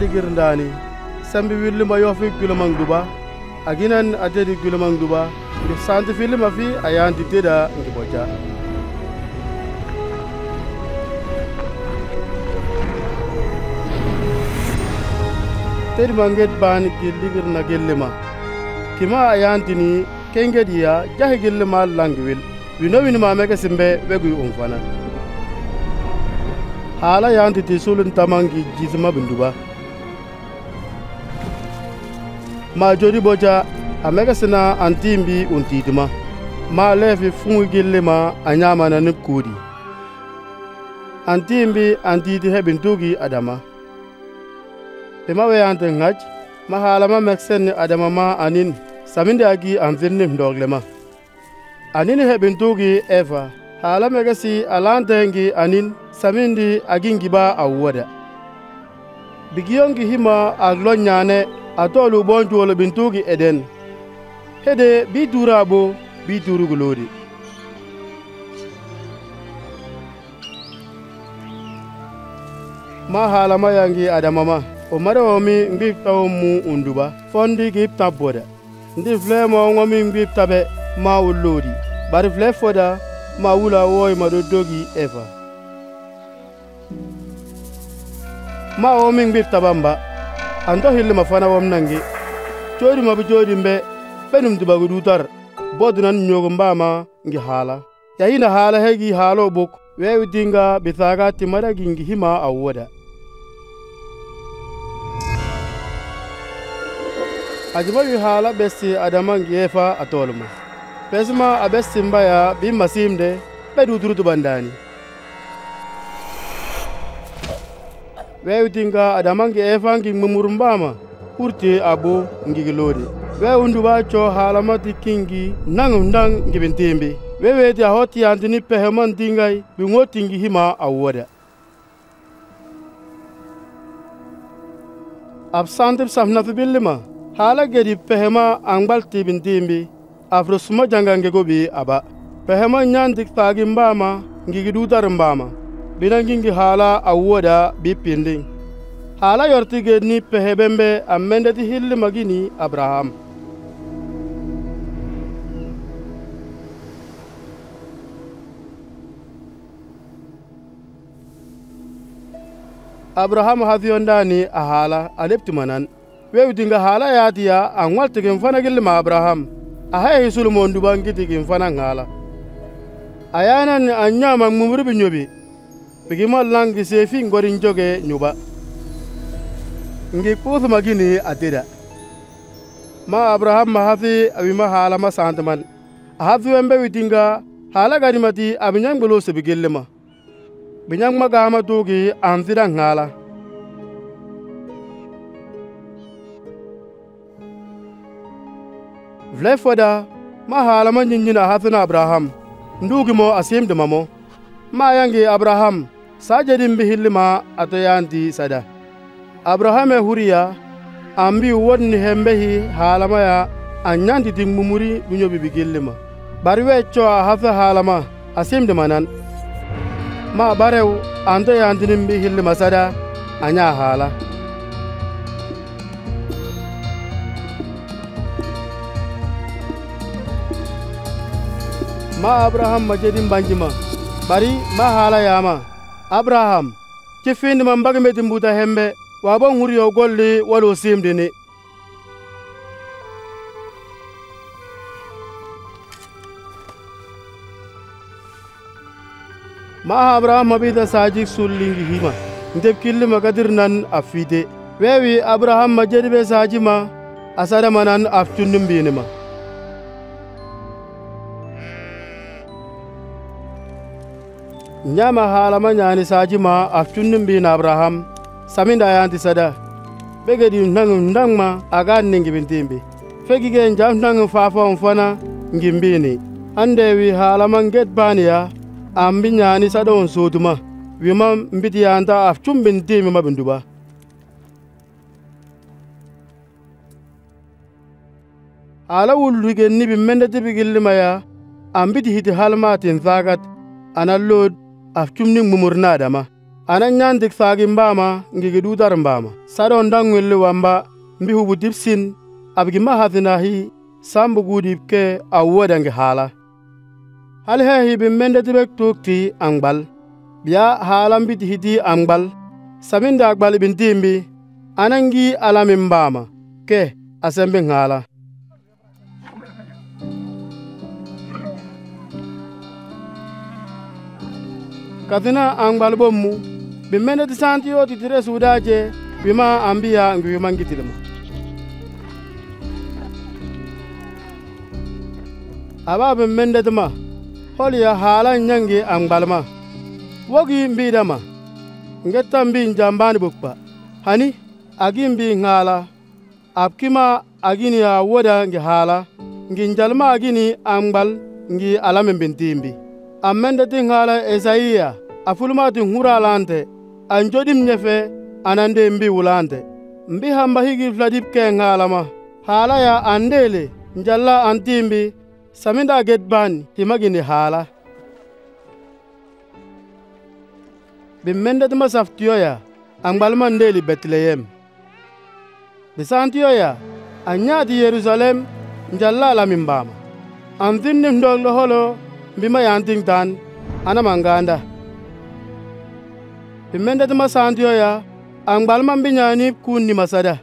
ligir ndani sambi willima yofi gulumang duba aginan atedi gulumang duba ngi santi filima fi ayanti teda ngi boja. Tedi manget bani ki ligir na gellima kima ayantini kengediya jahi gellima langiwil wino winima meke simbe wegu umfana hala yanti ti sulun tamangi jisima binduba ma jodi boja a megesina an timbi un tiitima ma. Leefi fuŋi gillima a ɲamana ni kuudi an timbi an tiiti hebin tuugi adama. Ima weyantin ŋaj ma haalama meksen ni adama ma anin samindi agi an virnim doglema anin hebin tuugi eva haala megesi alantengi anin samindi agingiba awuwada bigiyongi hima aglo ɲaane atolu bonjuwolo bintugi eden. Hede bi durabo bi durugulodi ma halama yangi adamama. O mare omi ngbib tawo mu unduba. Fondi gib tabboda ndi fle mo ngomi ngbib tabe ma wullodi bari fle foda ma wula woy ma do dogi eva. Ma omi ngbib tabamba anto hilli ma fana wom nangi. Codi ma bi codi mbe benum dubagu dutar bodunan nyogo mbama ngi hala. Yahina hala hegi halo buk. Wewi dinga bithaga timada gingi hima awoda ajiba wi hala besti adama ngi efa atolma pesma abesti mbaya bi masimde be duduru bandani veutinga adamangi evangi mumurumbama urte abo ngigilode veundu vaco halamati kingi nangu ndang ngibintimbi veveti aho tiyantini pehema ntingai bingo tingi hima awoda absantib samnatibillima hala gedi pehema angbal tibintimbi afrosuma jangangego bi aba. Pehema nyandik taagi mbama ngigidutar mbama binangingi haala awwoda bippindin haala yortigeedni pehebembe ammendeti hilli magini abraham. Abrahamu hathiyondani ahaala aleptimanan wewtinga haala yaatiya anŋwaltigin fana gillima abraham. Ahaya hisulmonduban gitigin fana ŋaala ayanan anɲama ŋumribi nyobi bigimol nan gise fi joge nyuba. Ngi kuthuma gini atira ma abraham mahathi abima hala ma santman ahathi wembe witinga hala ganimati abinyang bulu sebigillema binyang magama tugi antira ngala. Vle foda ma hala ma nyinyina ahathi na abraham. Ndugi mo asim dimamo ma yangi abraham sajedin bihillima atoyanti sada. Abrahame huriya ambi wonni hembehi haalamaya anyanti timmumuri dunyobi bigillima bari weccoa hafe haalama asimdimanan ma barew anto yantinin bihillima sada anya haala ma abraham majedin banjima bari ma haala yama. Abraham ci findi ma mbagi meti mbuta hembe wabo ŋuriyo golli walu simdini. Ma abraham mabita saji sullingi hima nteb killi ma gadir nan afide wewi abraham ma jedi be saji ma asada manan aftunni mbini nyama halama nyani sajima afcunnum bin abraham. Saminda yanti sada. Begedi nang ndangma aga ningibintimbi fegige njam nang fafon fana ngimbini andewi halaman get baniya ambi nyani sada on sotuma wima mbiti yanta afcumbintimi mabinduba ala wullugen nibi mendetibigillimaya ambiti hiti halma halmatin thagat analod af cumni mumur na dama anan nyandik sagi mbama ngigi dudar mbama sado ndangwilli wamba mbi hubu dipsin abgi mahadinahi sambu gudibke awwodangi haala hal he tibek mendetibek an angbal. Biya haalan biti hidi angbal. Samindi agbal ibindimbi anangi alamin mbama ke asembin haala kathina ang'balibomu bimene tisantiyo titire udache bima ambiya ngwiwimangitilemo aba bimmendetima holiya haala nyangi ang'balima wogi mbiidama ngetta mbi njambani bokpa hani agi mbi ŋaala apkima agini awoda ngi haala ngi njalma agini ang'bal ngi alamimbintimbi amende ti ŋala esaiya afuluma ti nhuralante anjodim nyefe anande mbi wulante mbi hamba higi fladip ke ŋalama haalaya andele njalla antimbi saminda get ban himagini haala. Bimende ti masaftiyoya angbalma ndeli betleyem. Bisantiyoya anyaati yerusalem njalla lamin baama anzinni ndoglo holo mbima yanting tan anamanganda bimmende tuma santiyoya angbalma mbinyani kunni masada.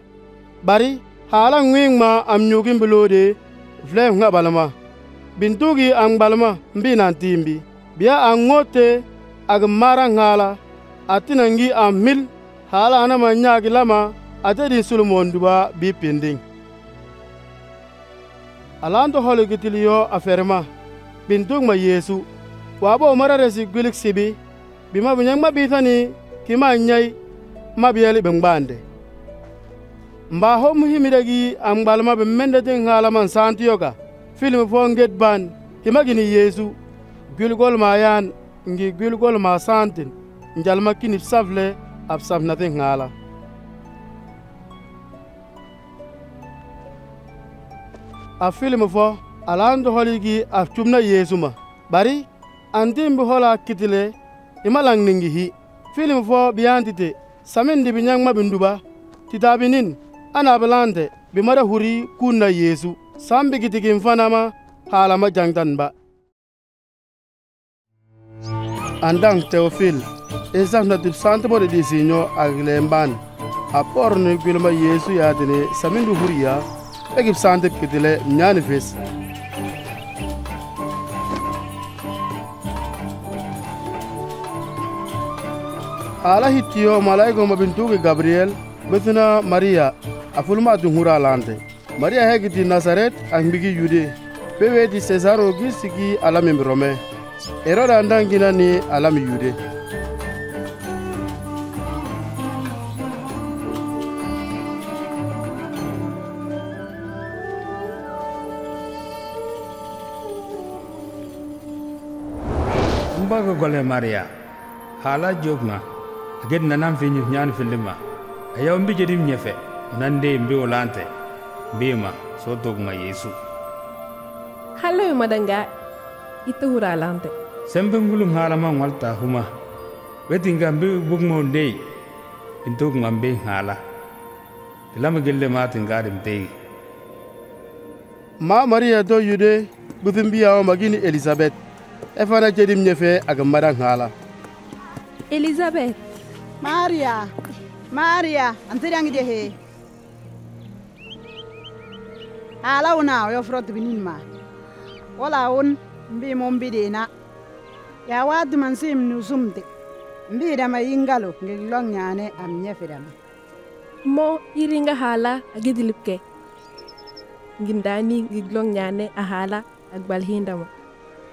Bari hala ngwingma am nyugin bilode vle ngabalma bintugi angbalma mbi nan timbi biya angote ag mara ngala atinangi am mil hala anama nyagi lama atedi sulumon duba bi pinding. Alanto gitiliyo bintug ma yesu. Wabo mara resi gwilik sibi. Bima binyang ma bitani kima nyai ma biyeli bengbande mba ho muhimidagi am gbalma be mendetin hala man santiyoga film fo nget ban himagini yesu. Gwilgol ma yan ngi gwilgol ma santin. Njalma kinip safle ab safnati ŋala a film fo alanɗo holigi a cumna yeesu ma. Ɓari anti mbi hola kitile ima lanningi hi. Filim fo ɓe yantite samin ndi ɓe ñagma ɓe nduɓa. Titaɓe nin ana ɓe lante ɓe maɗa huri kunna yeesu. San ɓe kitigin fanama haalama jangtan ba andan teofil isakna dib santemoɗe ɗi siño agile mban. A ɓorni gwilma yeesu yaadini samin ɗi huriya ɓe gib sante kitile ñani fes. Ala hittiyo malaiko mabintugi gabriel betina maria afulma tun hura lante. Maria hegiti nasaret angbigi yude peweti cesaro gi sigi alami rome eroda andangina ni alami yude mbaga gole maria. Hala jogma ged nanan fi ñif ñaan filima ayaw mbi jedim ñefe nande mbi wolante mbima so dogma yesu. Halloyo madanga. Itta huralante sembe ngulum haalama ŋwalta huma. Wetinga mbi bugmo ndey intogma mbi haala tilama gelle matingadim teyi ma mariya to yude guthimbiyawo magini elizabeth. E fana jedim ñefe aga mbadan haala elizabeth maria. Maria an teɗangiɗe he haala wona o yofrotoɓe nin ma. Wala won mbimo mbiɗena ƴawadu man sim nu sumde mbiɗama yingalo ngel logñane am ñefeɗama mo iringa haala a gedilipke gindani ngig logñane a haala a gbalhindama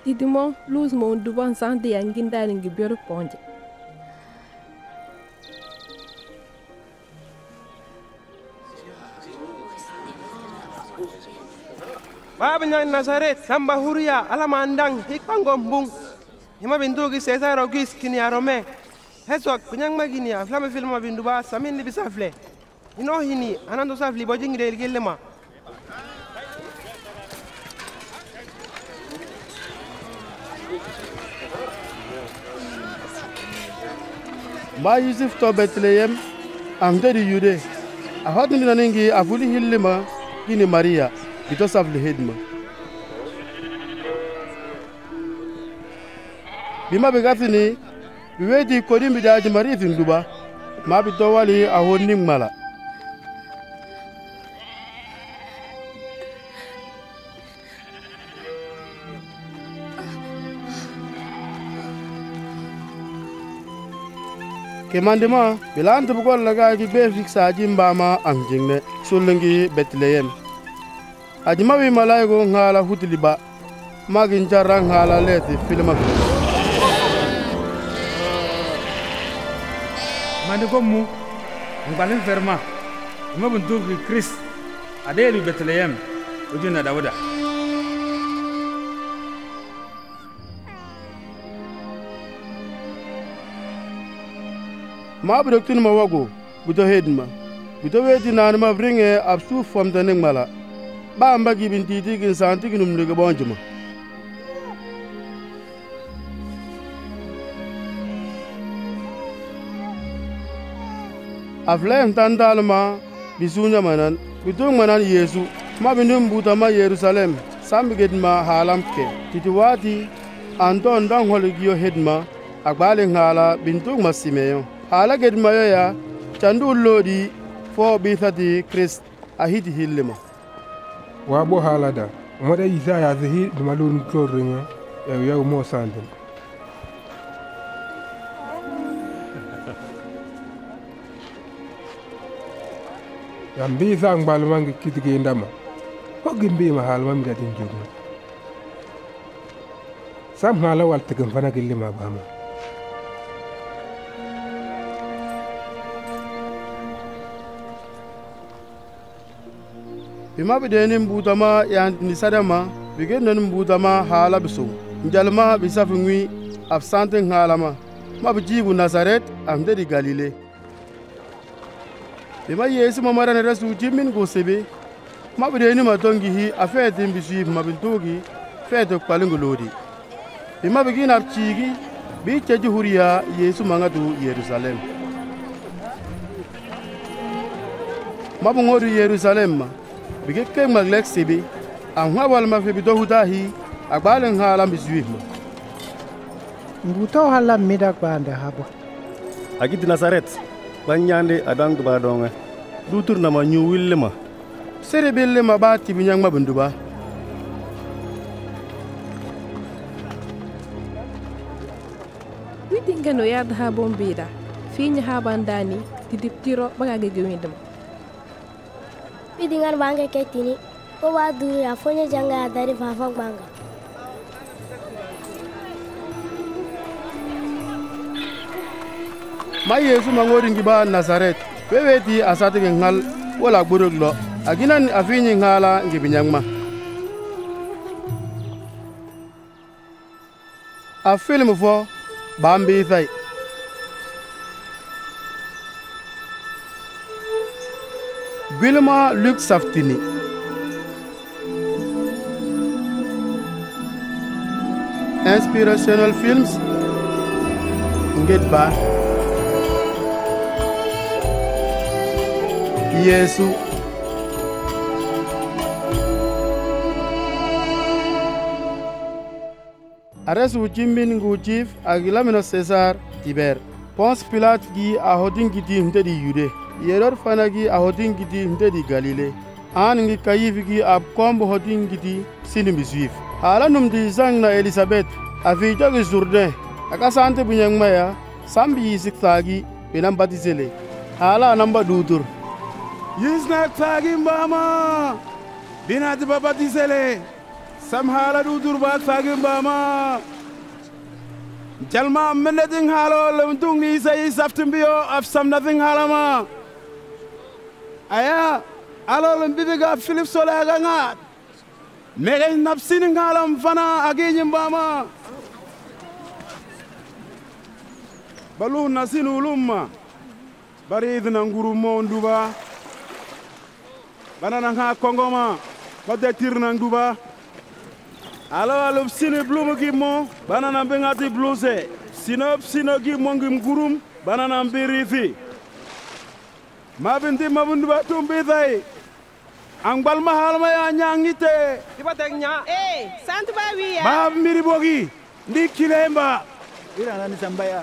ɗiɗimo lusmo duban sande yan gindani ngi biyoro ponje. Baba nya Nazaret samba huria alama andang hikpango mbung hima bindugi Cesar August kini arome. Hesok kunyang magini aflame filma binduba samin libi safle. Ino hini anando safli bojingi del gillema mba yusuf to betleyem amtedi yude. A hotindinaningi a fuli hillima kini maria You just have to بتصف الهدمة bima bi gasini bi weti kodi bi daji mari sin ma bi to wali a honnin mala kemandima bilan tibgol laga gi be fiksaji mbama am jingne sullungi betlehem ajima wi malaigo ngala hutili ba magin jarra ngala leti filma. Mande ko mu ngbalin ferma ma bun tu ki chris adelu bethlehem ujuna dawuda. Ma bi doktin ma wago buto hedma. Buto weti nan ma bringe ab su fomta ning mala ɓa mbagi ɓin titikin santi kinum lege ɓonjuma a filayen tantaluma bisunya manan. Bitung manan yesu. Ma binum butama yerusalem. Sambigitma halamke titi wati anton dan holigiyo hedma agbalin hala bintugma simeyo hala gedmayo ya candu ulloɗi fo ɓithati krist a hiti hillima wabo halada. Umada yisa ya zihi dumalun chorrinya ya ya umo sandin yambi sa ngbalma ngi kitigi ndama hogi mbi mahalma mi gadin jogo sam hala wal tigam fana gilli ma bama imabideni mbutama ya nisadama bigennon mbutama haala bisoŋ njalma fi ŋwi af santin haalama ma. Bi jiibu nasaret af ndedi galile. Bima yeesu mamarani resu jimmin gu sibi ma bideni ma tongihi a feetin bi swiib ma bin tuugi feeti kpalingu loodi bima bigin af ciigi bi ceji huriya yeesu maŋatu yerusalem. Ma bi ŋodu yerusalem ma. bigi ke ŋmɛg lɛk sebe a ŋwa bɔl ma fi bi do hudahi a gbaali n haa la mi zuwi mo. Mbutɔ ha la mi da gbaande ha bɔ a gi di nasaret ban nyaande a na ma nyu ma. Sere bi lima baa bi nyɛ ŋma binduba no yaa daha bombiira fii nyɛ haa ban daani ti dib tiro ba ga Pidingar bangga ke tini, ko wa duru ya fonya janga dari fafang bangga. ma yesu ma ngori ngi ba nasaret weweti a satigi ngal wala lo. A ginan a finyi ngala ngi binyang ma. A film fo ba mbithai Wilma Luc Saftini. Inspirational Films Get Ngedba Yesu ares wujimbin ngujif agilamino cesar tiber pons pilat gi ahodingidim Teddy yude yeror fana gi a hodin gidi ntedi galile. An ngi kayif gi ab kombo hodin gidi sinimi juif hala numdi zang na elisabet a fi jogi jourdain aka sante maya sambi yisik thagi benam batisele hala namba dutur. Yisnak thagi mbama binati babatisele sam hala dutur bak thagi mbama. Jalma mende ding halo lem tung ni sai saftin biyo af sam nothing halama aya alol mbibiga philip solaga ngat megay napsin ngalam fana aginyim bama balu nasin ulumma. Barid na nguru monduba banana nga kongoma. Kodetir na duba alo alo sini blum gimo banana bengati bluse. Sinop sino gimo ngim gurum banana mbirifi mbirithi mabinti mabunduba tumbithai angbalma halma ya nyangite tek nya. Eh, santu ba wiya. mab miri bogi ndi kilemba ira nani sambaya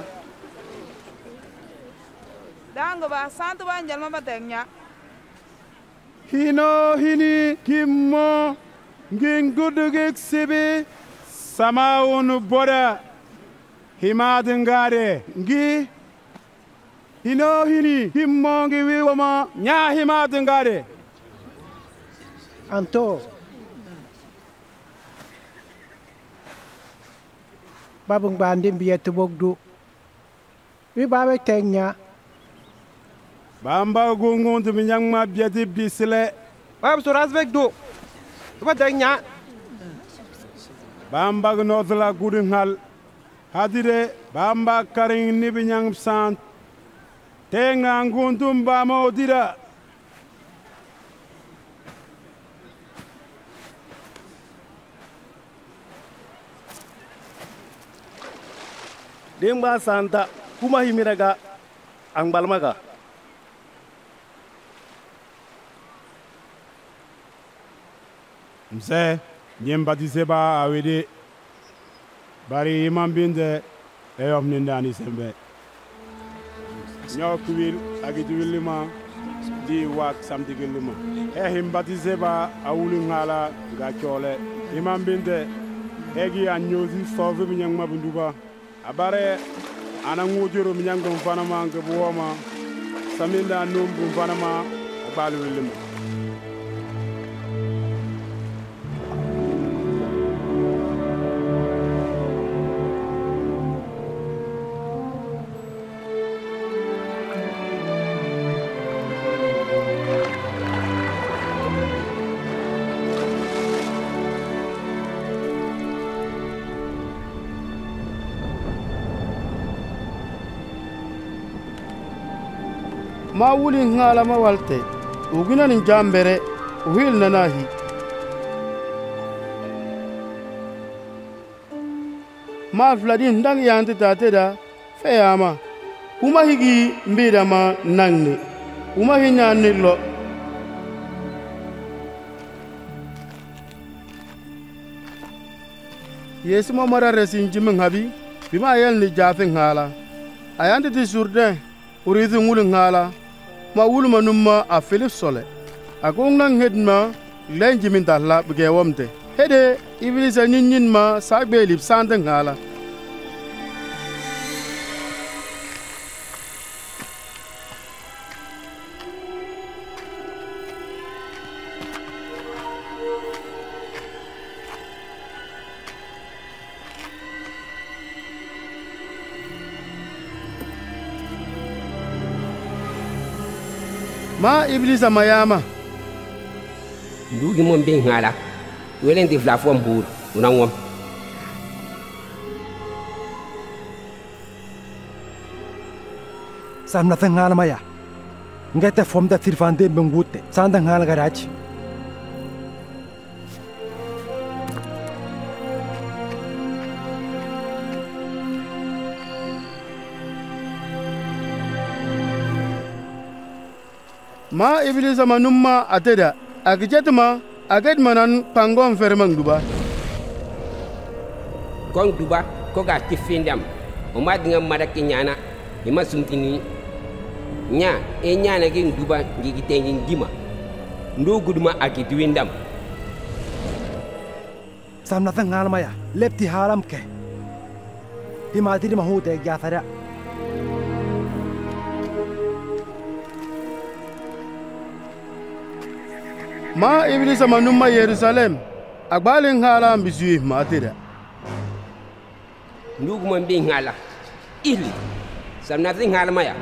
dango ba santu ba njalma ba tegnya hino hini kimmo ngin gudugik sibi samawun boda himadin gare ngi hino hini himmo ngi wiwama nya himadin gare Anto. Babung bandin biya tubog du. Wi babe tenya. bamba gungun tumi nyangma biati bisile Bab suras bek do. Tiba tek nya. bamba gnodla gudin hal hadire bamba karin nibi nyang sant tengan kuntum mau tidak den b'a san ta kuma himina ga an balima kan nse n ye n batiseba a wede bari i man bin tɛ e yɔminin da ani sen bɛɛ ñoo kuwil agi juwilima di wak samdigilima e himbatize ba awulu ŋala ga cole imam binte egi a ñosi sofi miñaŋma binduba a bare ana ŋujuru miñaŋ gin fanama ngi buwoma saminda num gin fanama a gbaluwilima ma wuli ŋala ma walte ugina nin jambere uhil nanahi ma filadi ndang da feyama uma higi mbida ma nangne uma hi nyanni lo. Yesu ma mara resin jimin habi bima yel ni jafi ŋala ayanti ti surde urithi ŋuli ŋala ma wuluma numma a filip sole. A kung nang hedma glen jimin dahla bge womte hede ibilisa nyin nyin ma sa gbe lip sande ngala. Ma ibilisa ma yama ndugi mo mbe ngala. Welen di fla fo mbur una ngom. Samna ta ngala maya. Ngete fomda tirfande bengute sanda ngala garachi ma ibilisa ma numma ateda agjetma aged manan pangon fermang duba. Kong duba ko ga tifindam o ma dinga madaki nyana ima sumtini nya e nyana gi duba ngi gitengi ndima ndo guduma aki diwindam samna ta ngala maya lepti haram ke. Himadiri mahute gyafara ma iblisa ma numma yerusalem a gbalin hala an bisuyi ma tira ndugumon bi hala ihli samnati hala maya.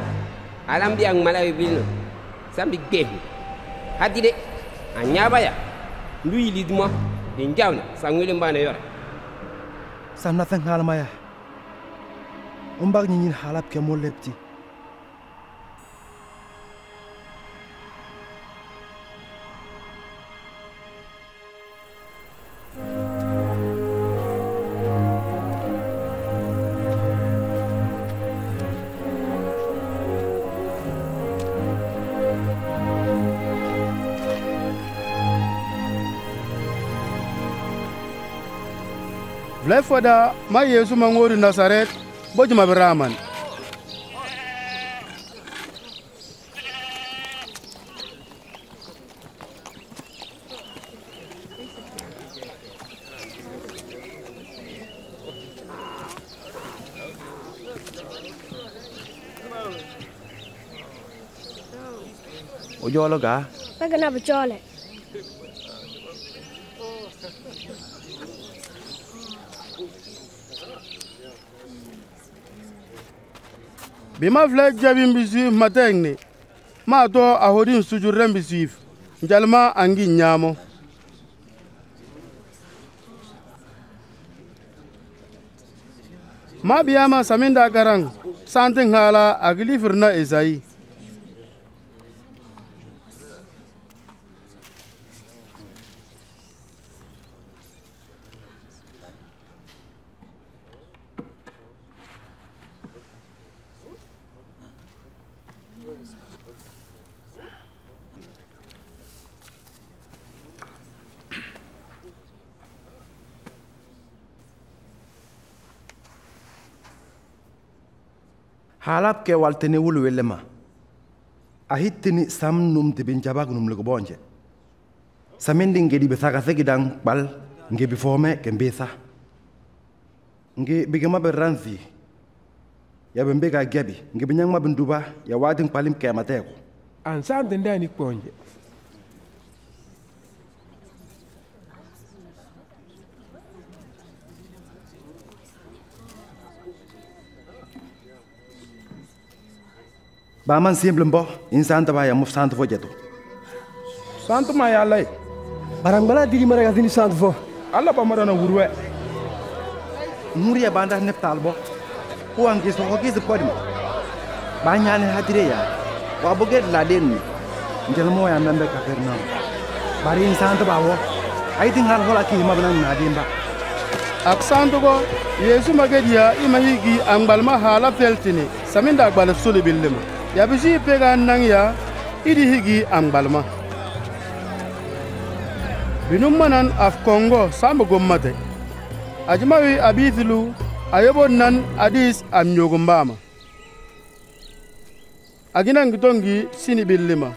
Alam bi an malawi bilno sambi gehu hadide a nyabaya ndu yili duma din jawna sangwele mbana yora. Samnati hala maya. Umbag nyin halap ke mo lepti. Vle foda ma yesu ma ngori nasaret bo juma biraman o jolo ga? Pagana bima filɛ jaabi bisiif matɛŋni maa tɔ a hodin sujurrɛn bisiif njalima angi nyaamo ma biyama saminda garaŋ santi haala agilifir na esayi halap ke waltene wul welema. A hittini sam num tibin jabak num lugo bonje samindi ngedi be saka segi dang bal nge bi fome ke mbesa. Nge bigema be ranzi ya be mbega gebi nge binyang ma binduba ya wadin palim ke mateko an ndani den ba man simple mbo in santa ba ya muf santa fo jeto santu ma ya lay barang bala diri mara gazini sant fo alla ba marana wurwe muri ya banda neptal bo ko ange so ko kisi podima ba nyane hadire ya. Wa boget la den ngel mo ya membe ka perna bari in santa ba wo ay tin hal hola ki mabna na dimba ak santugo yesu magediya ima higi angbalma hala feltini. Saminda agbal suli billima yabisi pega nang ya idi higi angbalma. Binum manan af kongo sambo gommate. Ajimawi abithilu ayobo nan adis am nyogumbama aginan gitongi sini billima.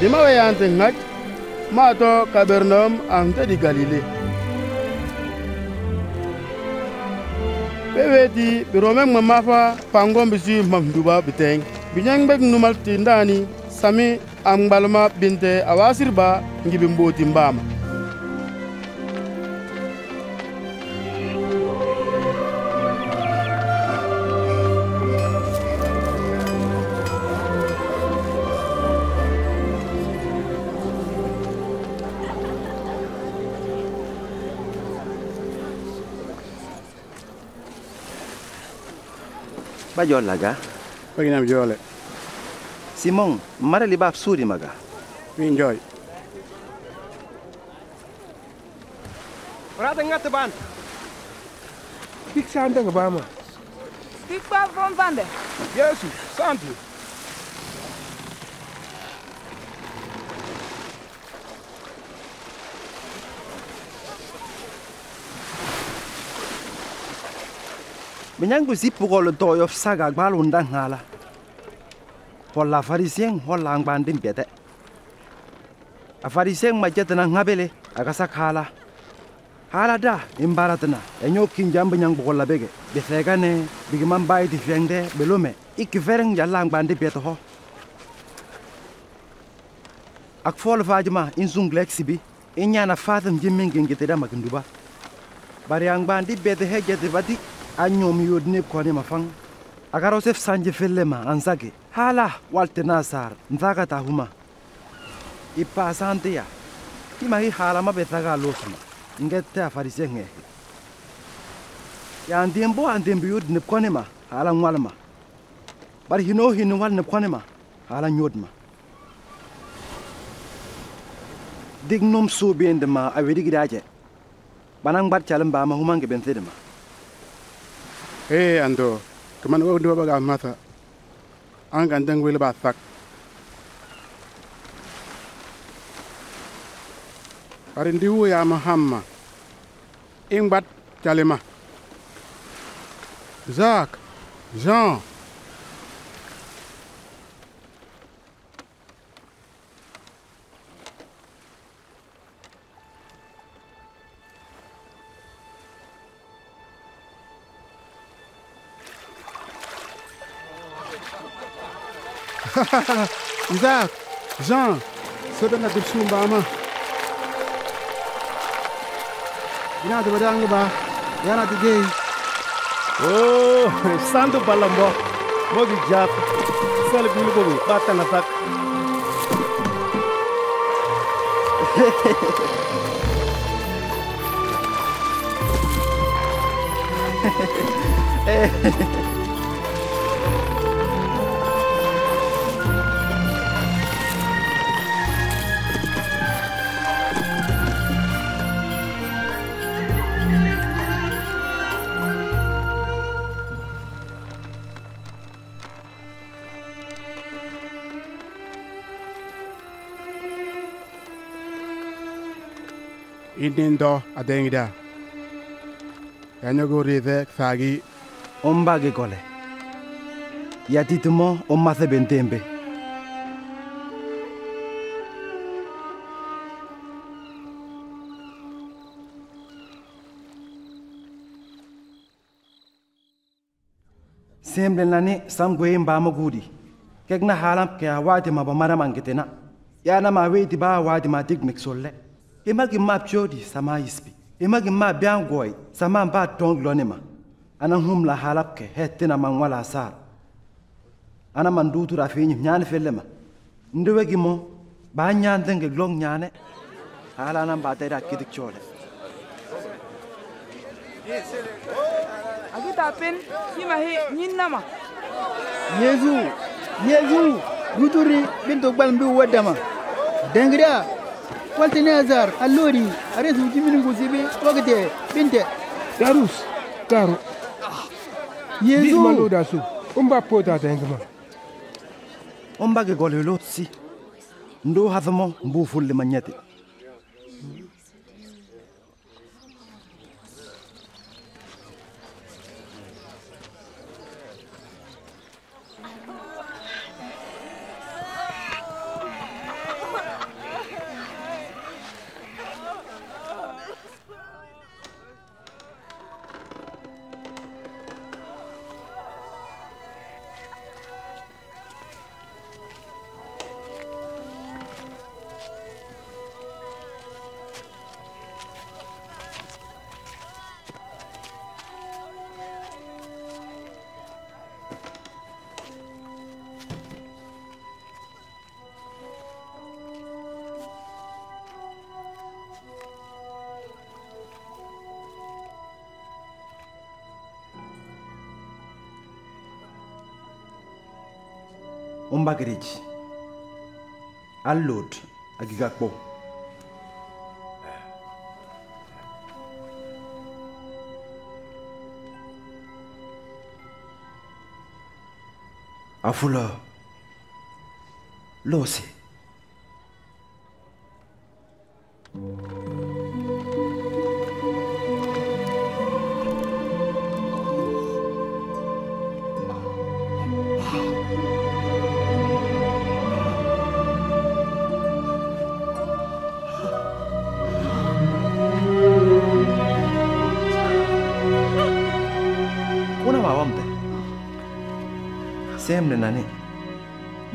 Dimawe yante ngaj mato kabernaum ang tadi galile peweti birome ŋma mafa pango bisi mamduba biteng. Binyang bek numal tindani sami am ngbalma binte awasirba ngibi mboti mbama ba jol laga baginam jole simon mara li bab suri maga min joy Rata ngate ban. Pik santa nga bama. Pik pa from bande. Yesu, santu. minyangu ziphukolo nto yobusaka kubalunda ngala bolla farisiyeng holla ngbandin bete afarisiyeng majetena ngabele akasak hala hala da imbaratina enyo kinjam binyang bukolla bege bethegane bigiman bai difyengde belume. Ikifereng jalla ngbandi bete ho. Akfol fajma inzunglek sibi inyana fathum anh gitida makinduba. Bari angbandi bete hejete badik anyom yodne kone mafang. Akarosef sanje fellema ansage hala walte nasar nthaka tahuma ipasanteya kimahi halama bethaka losuma ngette afarise ng'ehe yandimbo andimbi kone ma hala ng'walma bari hino hino kone ma hala nyodma dignom subindima awedigidaje banan gbad calim baama humange benthidima e ando kaman o ndo baga mata an gan dang wel ba thak bari ndi wuyama hamma. I ŋmat calima jacques jean Isaac, Jean, soɗo na deb sumbama ina deba dangu ba? Yana de gey o sandu balla mbo mogi jaat sel bil bogi ɓattana tak Hehehehe indin do a dengida yanyogo rive fagi ombage gole. Yatitmo omase bentembe semlenani samgoye mbama gudi. Kekna halam ke a wadima ba maramangetena yanama weyti ba a wadima digmek solle. Imagi ma pjodi sama ispi. Imagi ma bian goy sama ba tong lonima. Ana hum la halap ke hetina man wala sar. Ana man dutu ra fini nyane fellema. Ndewe gi mo ba nyante nge glong nyane. Hala nan ba tera kidik chole. Agita pen, kima he, nyin nama. yezu yezu ruturi binto gbalmbi wadama dengria والتنازر اللوري أريد من قوسيبي وقتي بنتي داروس دارو يزو مالو داسو أمبا بوتا تنجما أمبا كقول لوتسي ndo hadhamo mbu fulli manyati on va gérer. Allô, à qui gagne pas? Afoula, l'océan.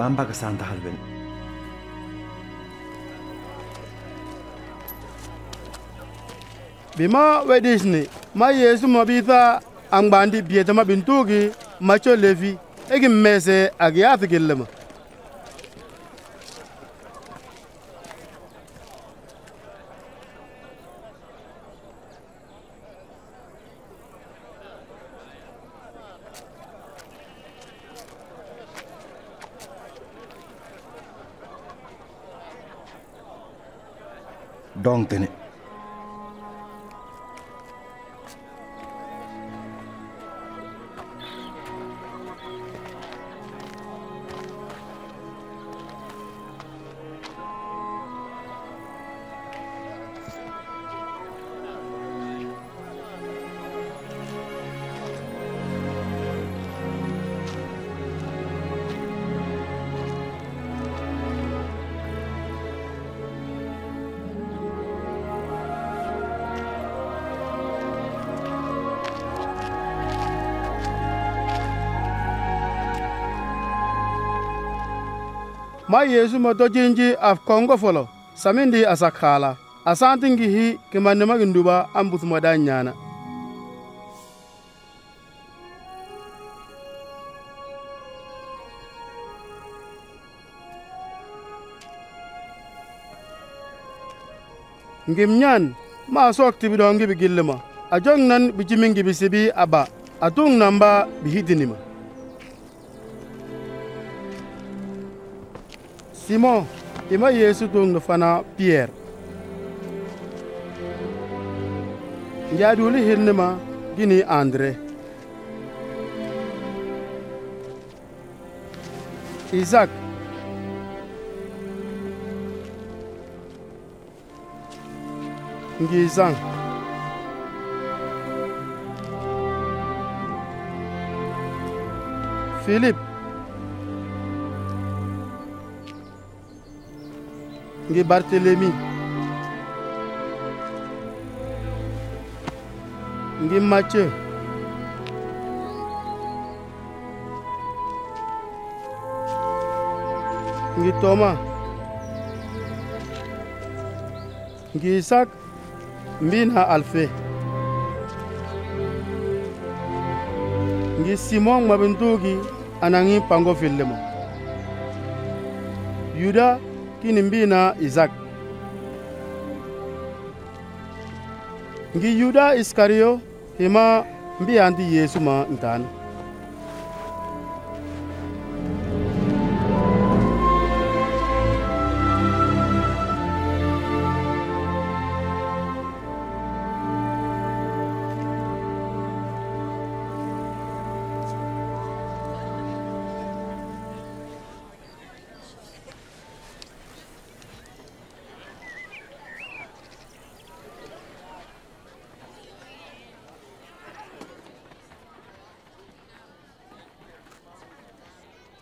Mam Pakistan taħalbin. Bima wedisni, ma Yesu mabita angbandi bieta mabintugi macho levi, egin mese agi athigillama. Ma yesu ma dojinji a kongo folo samindi asak hala asantingi hi kimannimagi nduba an busuma da nyana. Ngim nyan ma sok tibido ngibi gillima a jong nan bi jimin gibi sibi aba a tung namba bi simon i ma yesu tondo fana piyɛrɛ njaaduli hirinima gini andre. Isak ngi zang philip ngi bartelemi ngi mathieu. Ngi toma ngi isak mbina alfe ngi simon ŋmabintugi anaŋi pango fillimo yuda kini mbina Isaac. ngi yuda iskariyo hima mbiyanti yesu ma ntan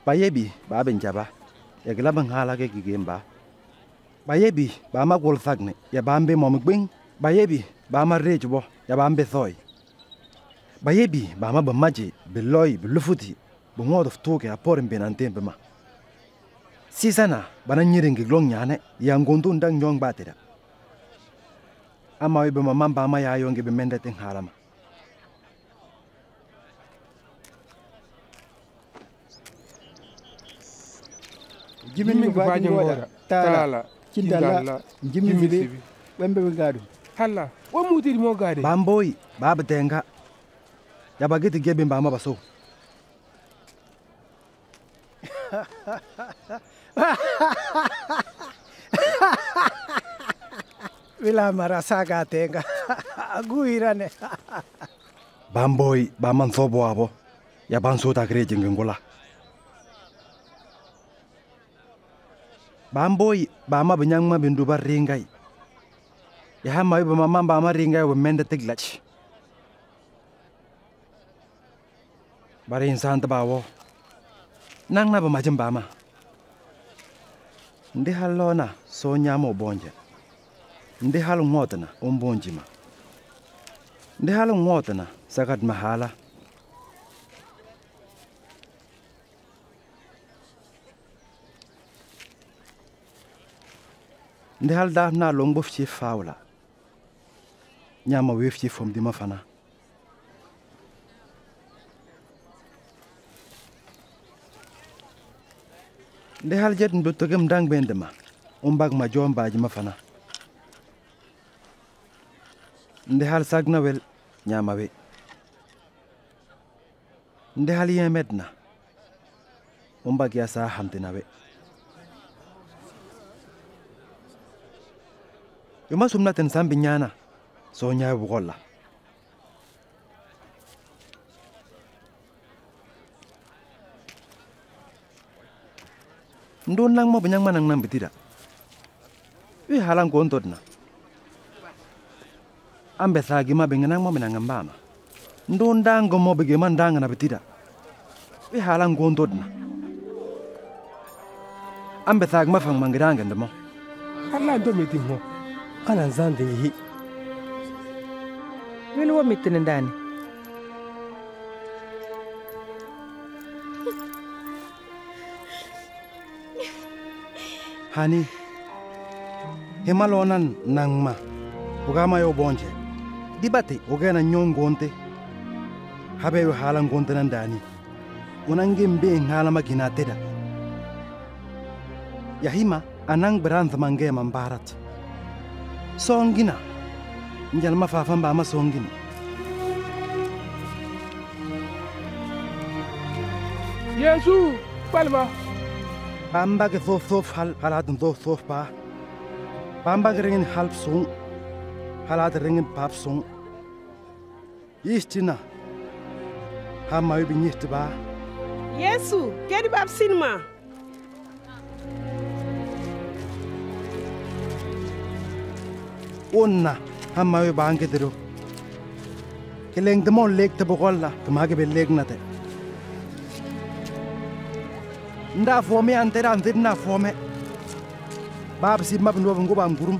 bayebi ba benjaba ya gila benghala ke gigemba bayebi ba. Ma gol sagne ya bambe momgbing bayebi ba ma rejbo ya bambe soy. Bayebi ba ma bamaje beloy belufuti bungodo ftuke aporen benantem bema sisana bana nyiringi glong nyane ya ngondu ndang nyong batira ama ibe mamamba ama ya yonge bemende ting harama halama Jimini gwaji ngoda tala cindalla jimmi be wembe be gadu halla. Wo mutiri mo gade bamboy baba tenga ya bagiti gebe mbama baso wila mara saga tenga. Aguirane bamboy baman sobo abo. Ya ban so bamboy bama benyang ma bindu bar ringai. Ya ibu mama bama ringai we mende tiglach bari insan bawo. Nang na majam bama. Ndi halona so nyamo bonje. Ndi halu ngotna umbonjima ndi halu ngotna sakat mahala nde halda na lombo fie fawla nyama we fie fomdima fana. Nde hal jet ndo togem dang bendema umbag ma jombaji ma fana. Nde hal sagna wel nyama we nde hal yemedna umbag ya sa hamdina we yoma sumna ten sambi nyana. So nya bugolla ndon lang mo banyang manang nam bitida wi halang ko na. Ambe sagi ma bengenang mo menang mbama ndon dango mo bege man danga na bitida wi halang ko na. Ambe sag ma fang mangiranga ndemo alla ndo meti mo ana nzande yi wili wo mitini ndani. Hani hemalonan nangma ugama yo bonje. Dibate ogena nyon gonte habe yo hala gonte nan dani unange mbe ngala magina teda. Yahima anang beranth mange mambarat songina. Njal mafafan ba ma songina. Yesu palma. Bamba ke thof thof hal halat thof thof pa. Bamba ke ringen halp sung halat ringen pap sung. Istina hamma yubi nyihti ba. Yesu kedi bab sinma onna hamma yubi bange diro keleng demon lek te bogolla tumage be lek nate. Nda fome antera antir na fome bab si mab no ngo bam gurum.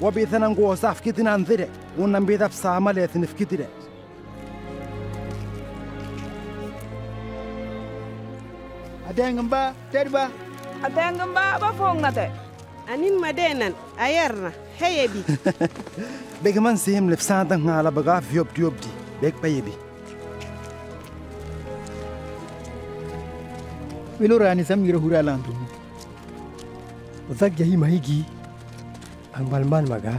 Wabi thana ngo saf kitina antire unna bi dap sama le thin fikitire adeng mba terba. Adeng mba ba fong nate anin madenan ayarna heyebi. Beg man sim lef santa ngala baga fiop diop di beg payebi. Wilorani samira hura lantu uzak jahi mahigi. Ang balman maga.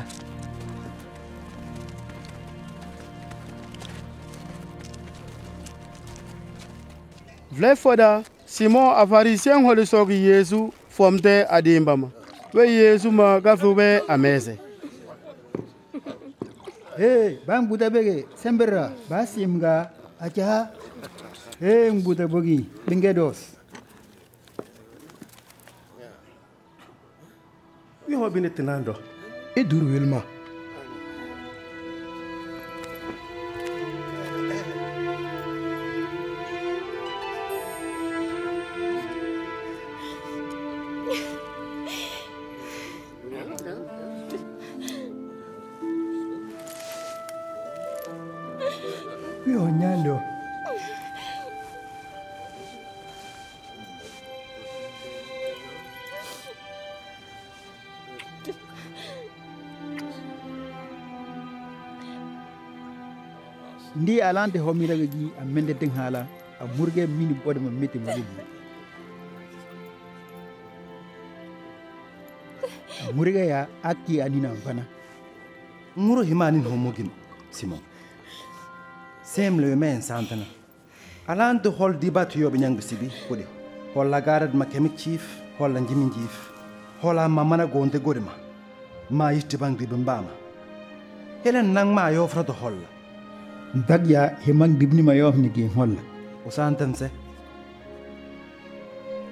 Vlɛ fɔda simon a farisiyɛn hɔli sɔgi yesu fɔmtɛ a we yesu makafu be ameze. Hey bangbuta bege sembera basimga acha. Hey ngbuta bogi bingedos wiho bine tinando iduru e wilma. ndi alante homiraga gi a mendeten haala a murge mini bode meti ma ɗum a murge akki anina bana muro himanin homogin simon. Semlewe ma en santana alante hol dibatoyoɓe ñango sibi koɗe holla garade ma kemik ciif holla jimi jiif hola ma mana gonde goɗe ma ma yitte bangdiɓe mbama helen nang ma yofrata holla ntarya himang dibni mayof ni gi holla usantan se.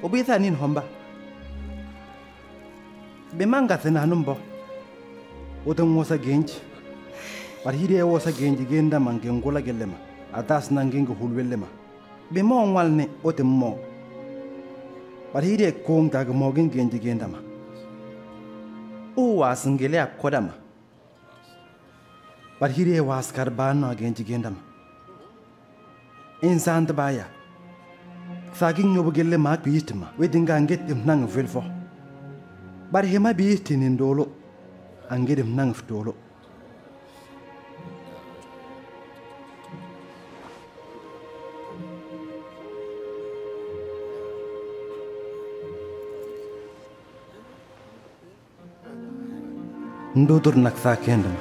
Ubitha nin homba. Be manga tena numbo. Otan wosa genji bar hiri e wosa genji genda man gengola gelema atas nan gengo hulwelema be mo walne otan mo. Bar hiri e kong tag mo genji genda ma. O wasngele akodama bat hire waskar ban no genji gendam insan ta baya sagin yobu gelle ma biitma wedinga ngettim nang velfo bar hema biitinin dolo angedim nang ftolo ndudur nak sa kendam.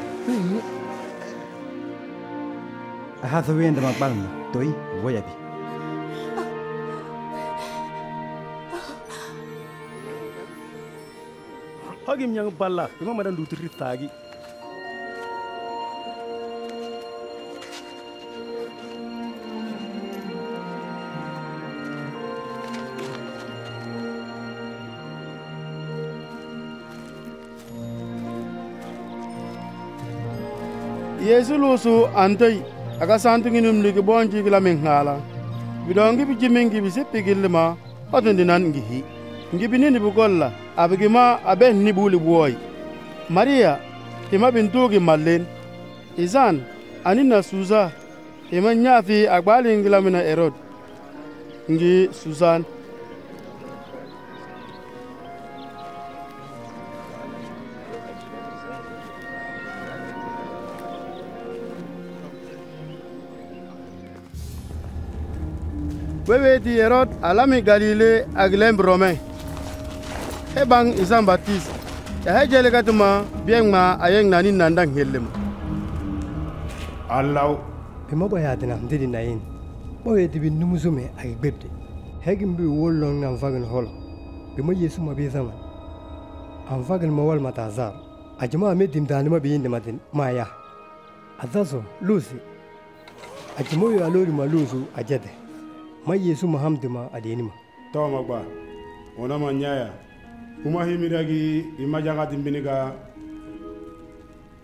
Ahatha wenda magbalna toy voyabi hagim nyang balla ima madan dutri tagi yesu lusu akasantuŋinum liki bon jik la miŋ ŋaala bidɔŋgi bi jimiŋ gi bi si pigilli ma ɔtindi nan ngi hi ngi bi nini bi gɔl la abigi ma abɛn ni buuli buɔi mariya ima bin tuugi mallen izan anina suza? Ima nyaafi agbaaliŋgi la mina erod. Ngi suzan. webeti herod alami galile Aglem romain. He bang jean baptiste yahe jeleka ti ma biek ma ayek na ni nanda nghelle ma alaw bima bwa yatina mtidi na yini bwa yeti bi numuso me agi gbebde hegi mbi wol long na mvagin holo bima yesu ma bi zaman amvagin ma wal ma ta zar ajima ame dimdani ma bi yindi ma din ma ya. Azazo Ajmo ajimoyo alori ma lusu ajede ma yesu ma samtima adenima tawama gba wonama nyaya. Uma himiragi imajaga dimbiniga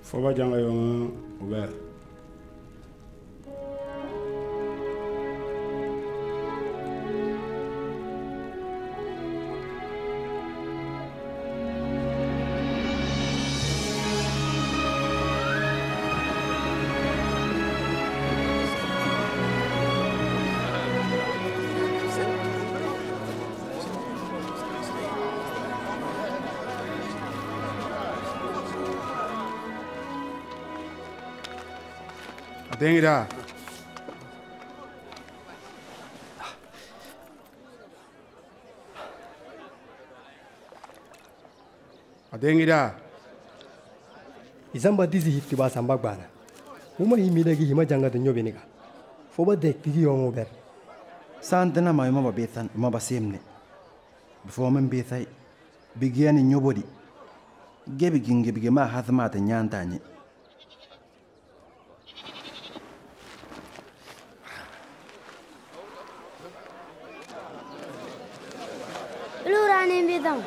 foba janga yonga. Ubera Dengida. Dengida. Isamba disi hifti ba samba gbana. Uma himi dagi hima janga dunyo biniga. Foba dek pigi yongo ber. Santena ma yuma ba betan, yuma ba semne. Before men betai, bigiani nyobodi. Gebi ginge bigema hathma ta nyantanye. Lurane mbidam.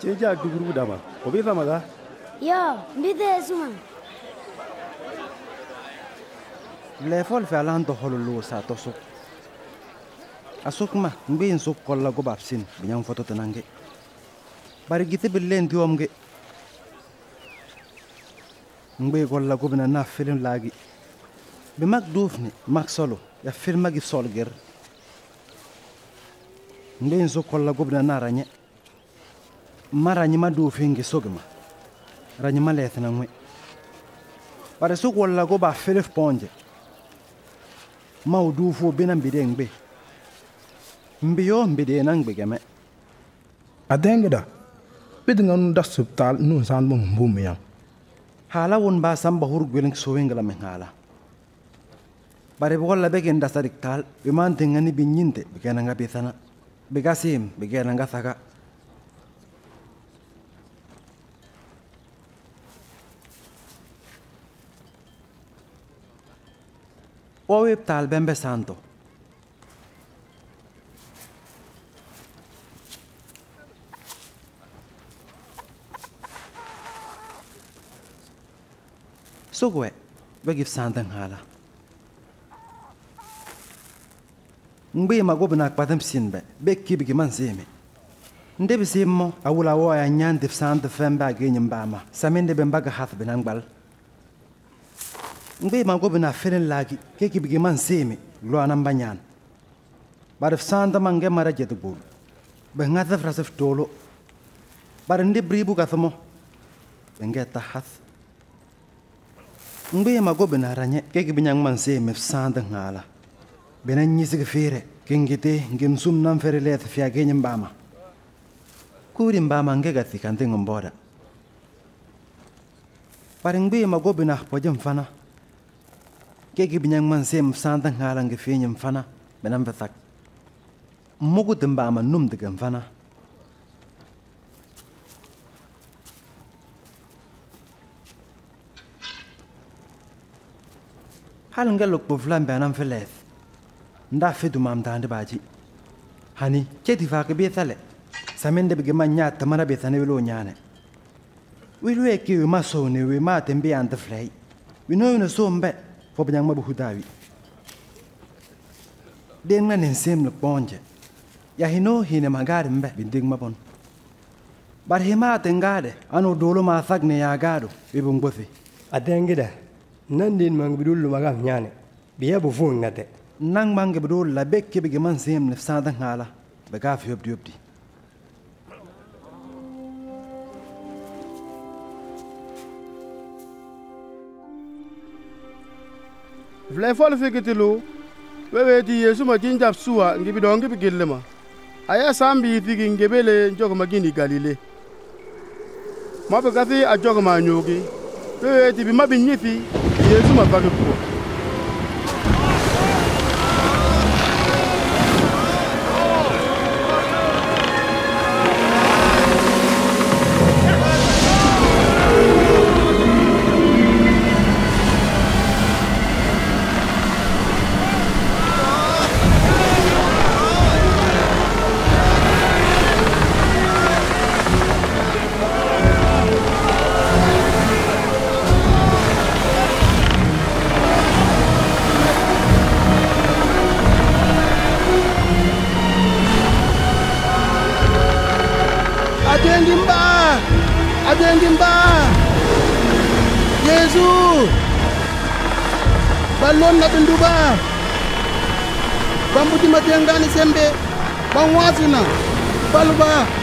ceja duguru dama. O be famaga Yo, mbide suma. lefol fe alan to holo lo sa to sok asok ma ngbe in sok kolla go bapsin binyam foto tanange bari gite billen diomge ngbe kolla go bina na film lagi be mak dufni mak solo. Ya film magi solger ngbe in sok kolla go bina na ranye. Maranye ma dufingi sogma. Ranye ma lethna ngwe. Bari sok walla go ba filif ponje. Ma o duu fo bena mbide ngbe. Mbiyo mbide na adengda bidinga nu da subtal nu san bong mbum yang hala won ba samba hur gweleng sowengala men hala bare bolla be gen dasari kal be man tengani bi nyinte be gena nga betana be gasim be gena nga thaka o web tal bembe santo. Sugwe be gif santan hala ngbe ma go bna kpatam sinbe be kibi ki man seme nde bi simmo awula wo ya nyan dif sant fembe age nyim bama saminde be mbaga hath binan gbal ngbe ma go bna felen lagi ke ki man seme lo anan banyan barif santa mange mara jet gol be ngata frasef tolo bar ndi bribu gathmo be ngeta hath. Ngbe ma go bna ranye ke kibi nyang man seme santa ngala benanyisig fiire kingiti ngimsum nan fereleet fiakenyi mbaama kuuri mbaama ngegati kanti ngomboda. Pari ngbii magobina poji mfana. Kegi binyangman se msanta nghala ngifinyi mfana. Bena mvetak. Mmuguti mbaama numdigi mfana. Hal ngeluk buflan bena mfileet nda fedu mam dande baji hani keti fa ke be thale samende be ma nya tamara be thane welo nyane wilu e ki ma so ne we ma tembe ant flei. We no no so mbe fo banyang ma bu hudawi den na nen sem le ponje ya hino hine magare mbe ma bon. Bar hima tengade ano dolo ma thak ne ya gado be bu ngbofi adengida nan din mang bidul magam nyane biya bu fun ngate nang mange bdo la bekke be man sem ne sada ngala. Be ga fi yobdi yobdi vle fol fikitilu wewe ti yesu ma jinjap suwa ngi bidong ngi bigille ma. Aya sambi ti gi ngebele jog ma gini galile. Ma be gathi a jog ma nyogi. Wewe ti bi ma bi nyithi yesu ma bagi ko Muazzina Balba.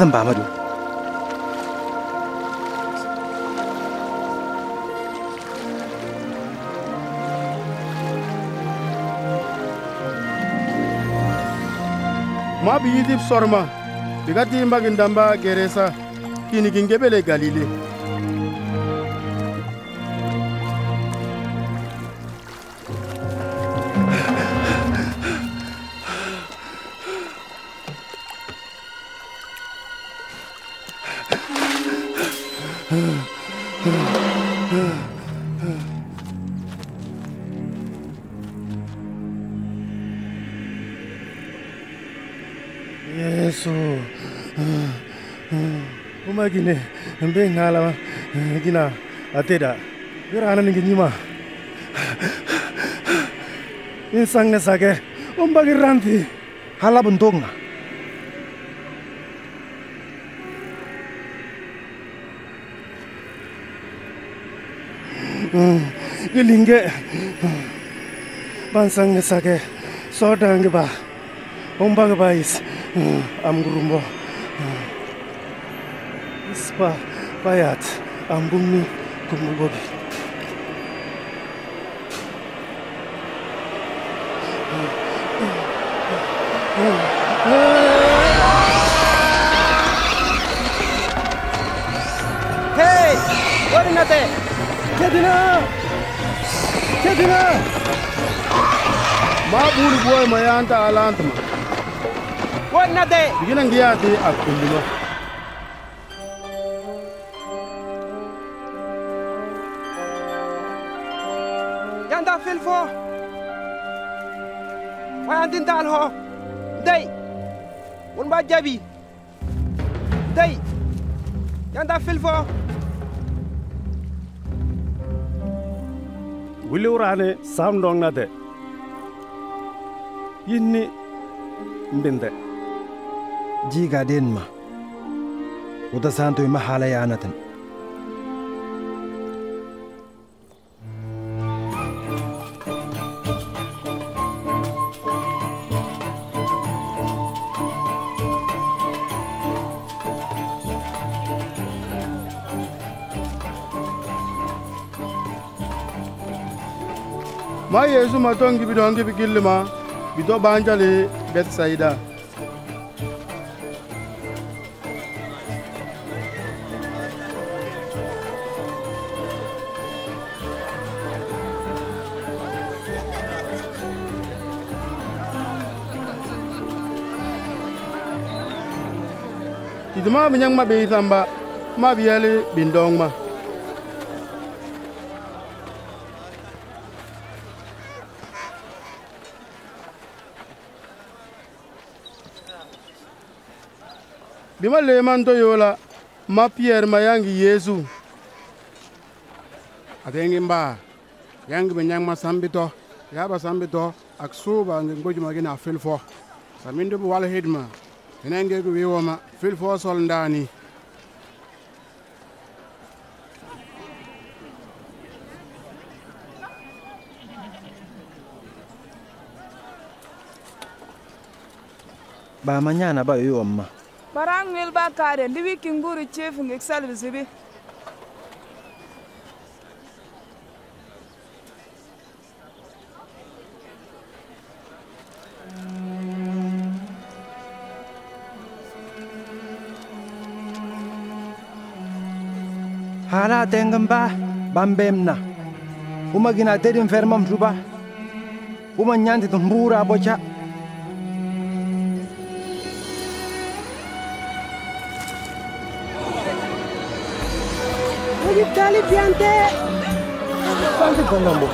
Ba madu. ma bi yidip sorma. Biga timba gindamba geresa. Kini gingebele galile gine mbe ngala gina ateda birana ningi nyima insang sake umba giranti hala buntonga gilinge bansang sake sodang ba umba bais am gurumbo 와, 와야 안 굽는 국물고기. 헤이! 어린아들! 제드나! 제드나! 마부르 부활 마야 안타 알란트마. 어린아들! 이기는 기아디 아쿠리마. alho dey won mba jaɓi dey yanda filfo wuliwrane sam dongnade yinni mbinde jiigaadeen ma wuda saantoy ma haalaya anatan ma yesu matongi bidongi bikilima bito banjali betsaida ituma binyang mabi thamba mabiali bindongma bima leman to yola ma pierre ma yangi yesu. Atengi mba. Yangi be nyang ma sambito. Yaba sambi do ak suba ngi ngojuma gina fil fo. Samin dubu wal hidma. Ina nge wi woma fil fo sol ndani. Ba manyana ba yo ma Barang mil ba kare ndi wiki nguru chef ngik salib zibi. hala tengem ba bambem na. Uma gina tedim fermam juba uma nyanti tum bura bocha Oye, está limpiante. ¿Cuánto pongamos?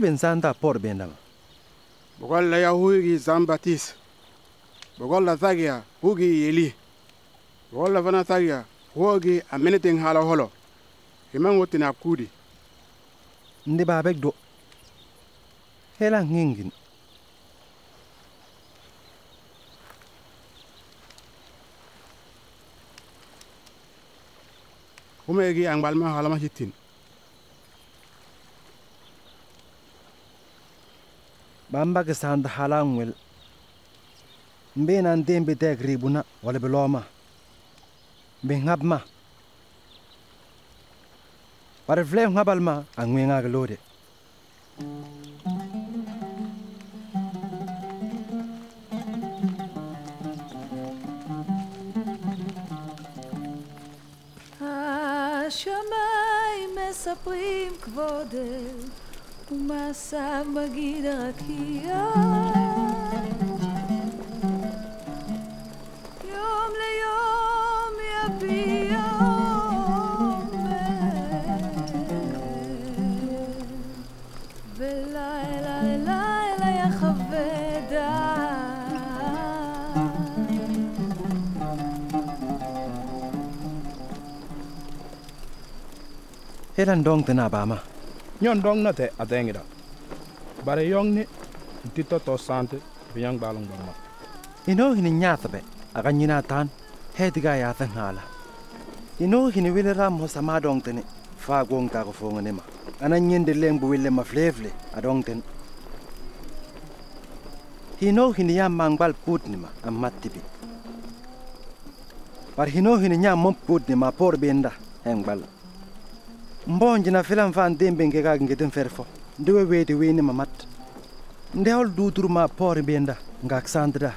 bore ben zanda por bendama bogolla ya hugi zambatis bogolla thagia hugi yeli bogolla fana thagia huogi ameniten hala holo. Himan wotina kudi? Ndi babek do. Hela ngingin humegi angbalma halama hitin bamba ke sanda hala ngwel mbe nan dembe tek ribuna wala beloma be ngab ma pare fle ngabal ma angwenga glode השמיים מספרים כבודך, ומעשיו מגיד הרקיע. יום ליום יביע עומר, ולילה ללילה יחווה דעת. hela ndong tena Bama nyon dong na te atengida bare yong ni tito to sante biyang balong bama ino hini nyatbe aga nyina tan hediga ya ta ngala. Ino hini wile ram ho sama dong tene fa gong ta ko fonga ne ma. Ana nyende leng bu wile ma flevle adong ten hino hini ya mangbal put ni ma amatibi par hino hini nya mom put ni ma por benda hengbal mbonje na fela mfa ndembe ngeka ngete ndi we wete wene mamat. Ndehol dutur ma por benda ngak sandra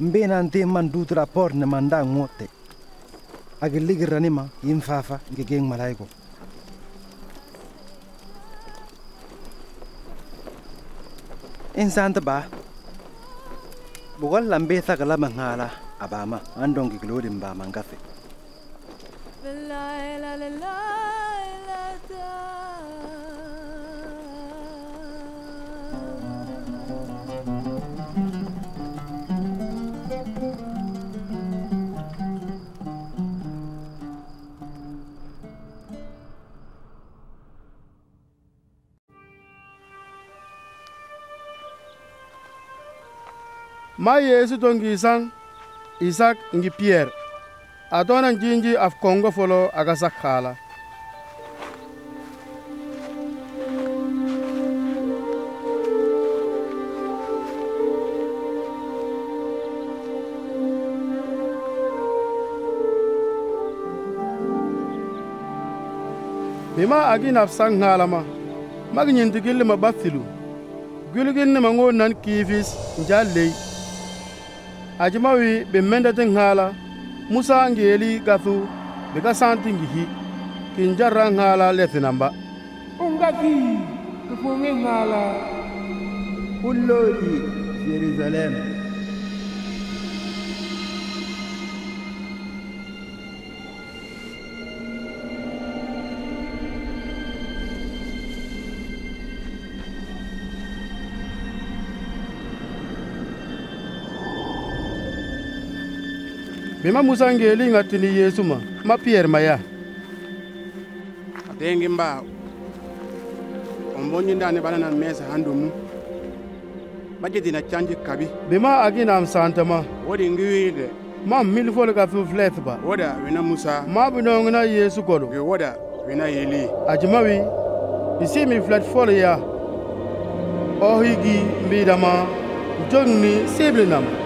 mbena nte man dutura por ne manda ngote. Agi ligirani ma yimfafa ngegeng malaiko insan ba. Bugol lambe thagala mangala abama andongi glodin ba mangafe maye sitongi isan isak ngi pierre a tonan jinji af kongo folo aga sakala bima agi naf sang halama mag nyindigil ma bathilu. Gilgin ma ngon nan kifis njallei. Ajimawi be mendatin hala musa ngeli gathu bekasanti ngihi kinjarra nghala lethinamba ungathi kifunge nghala ulodi yerusalemu mima musa ngeelinga tini yesu ma ma pierre maya. Adengi mbawo ombonyindani bana na mesa handumu bajedina canji kabi. Bima aginam santama wodi ngiwinde ma milifol ka fi flet ba. Woda wina musa. Ma binongina yesu golo ge woda wina yeli ajimawi isi mi flet fol ya. Ohigi mbidama jogni siblinama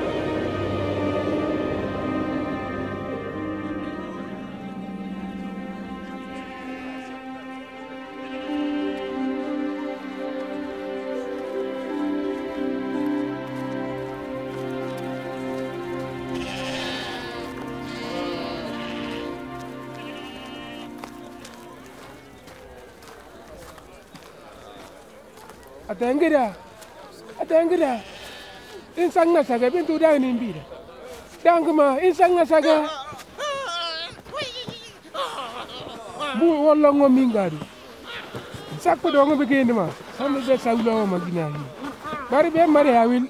atengida atengida insang na saga bintu da ni mbida dangma insang na saga bu wala ngo mingadu sakko do ngo begende ma. Samme be sawlo ma ginahi bari be mari hawil.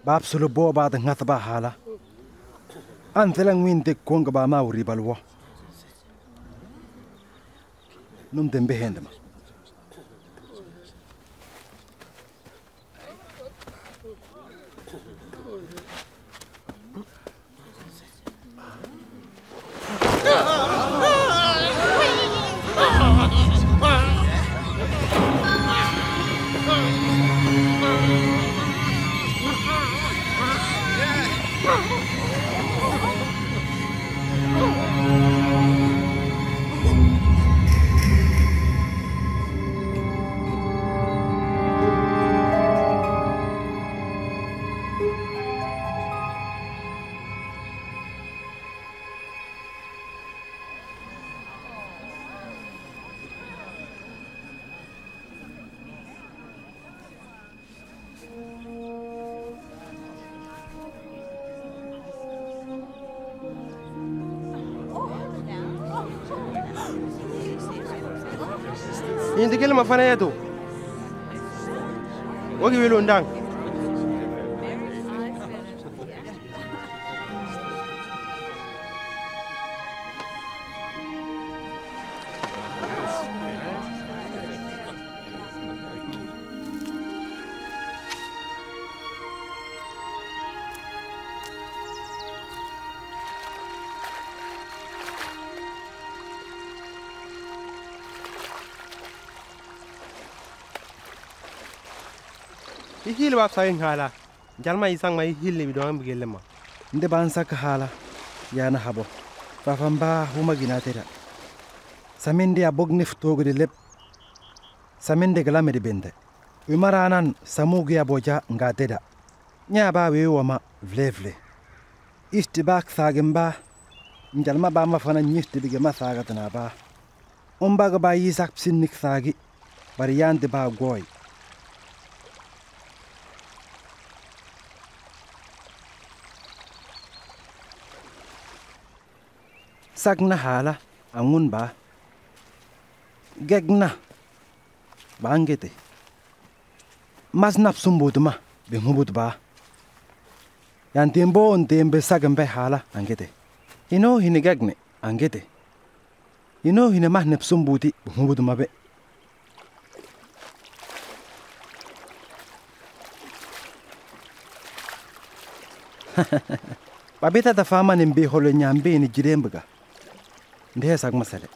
Bab sulu bo ba da ngat ba hala. An telang win de konga ba ma uri balwo num dem behende ma fana you doing? o kibi hili ba sai hala jalma isang mai hili bidong bigele ma. Nde bansa ka hala. Yana habo. Fafamba huma ginatera abog abogne ftogo de lep. Samende galame de. Bende umaranan samugi aboja ngateda nya ba we woma vlevle istibak thagemba njalma ba ma fana nyifti bige ma thagatna ba. Umbaga ba yisak psinnik thagi bariyande ba goy sagna hala angun ba. Gegna. Bangete mas nap sumbut ma be ngubut ba. Yan tembo on tembe sagambe hala angete. Ino hini gegne angete. Ino hini mah nep sumbuti be. Babita ta fama nin be holo nyambe ni jirembuga ndehe sak masele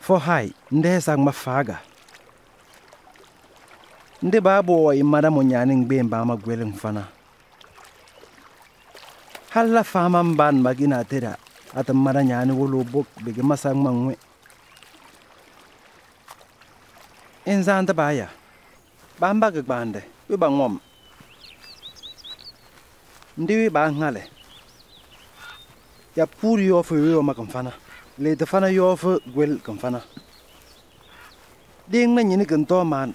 fo hay ndehe sak mafaga nde baabo wa imada mo ñaanin gbeen baama gwelin fana halla faaman baan magina teda ata mada ñaani wolo bok bege masak maŋwe in zaanta baaya baan bage gbaande wi ba ŋom ndi wi baa ŋale ya puri yo fo yo ma kamfana. Le te fana yo fo gwel kamfana. Ding na nyini kan to man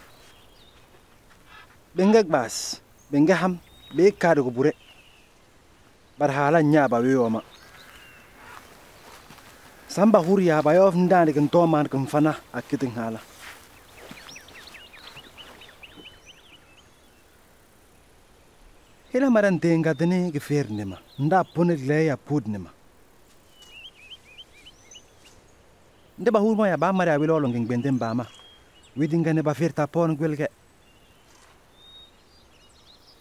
benga bas benga ham be ka ko bure. Bar hala nya ba yo ma. Samba huriya ba yo nda ndani kan to man kamfana akitin hala. Hela maran tenga dene ge fer nema. Nda pone le ya pud nde ba hurmo ya ba mari a wilolo ngeng benden bama widingane ba firta pon gwelge.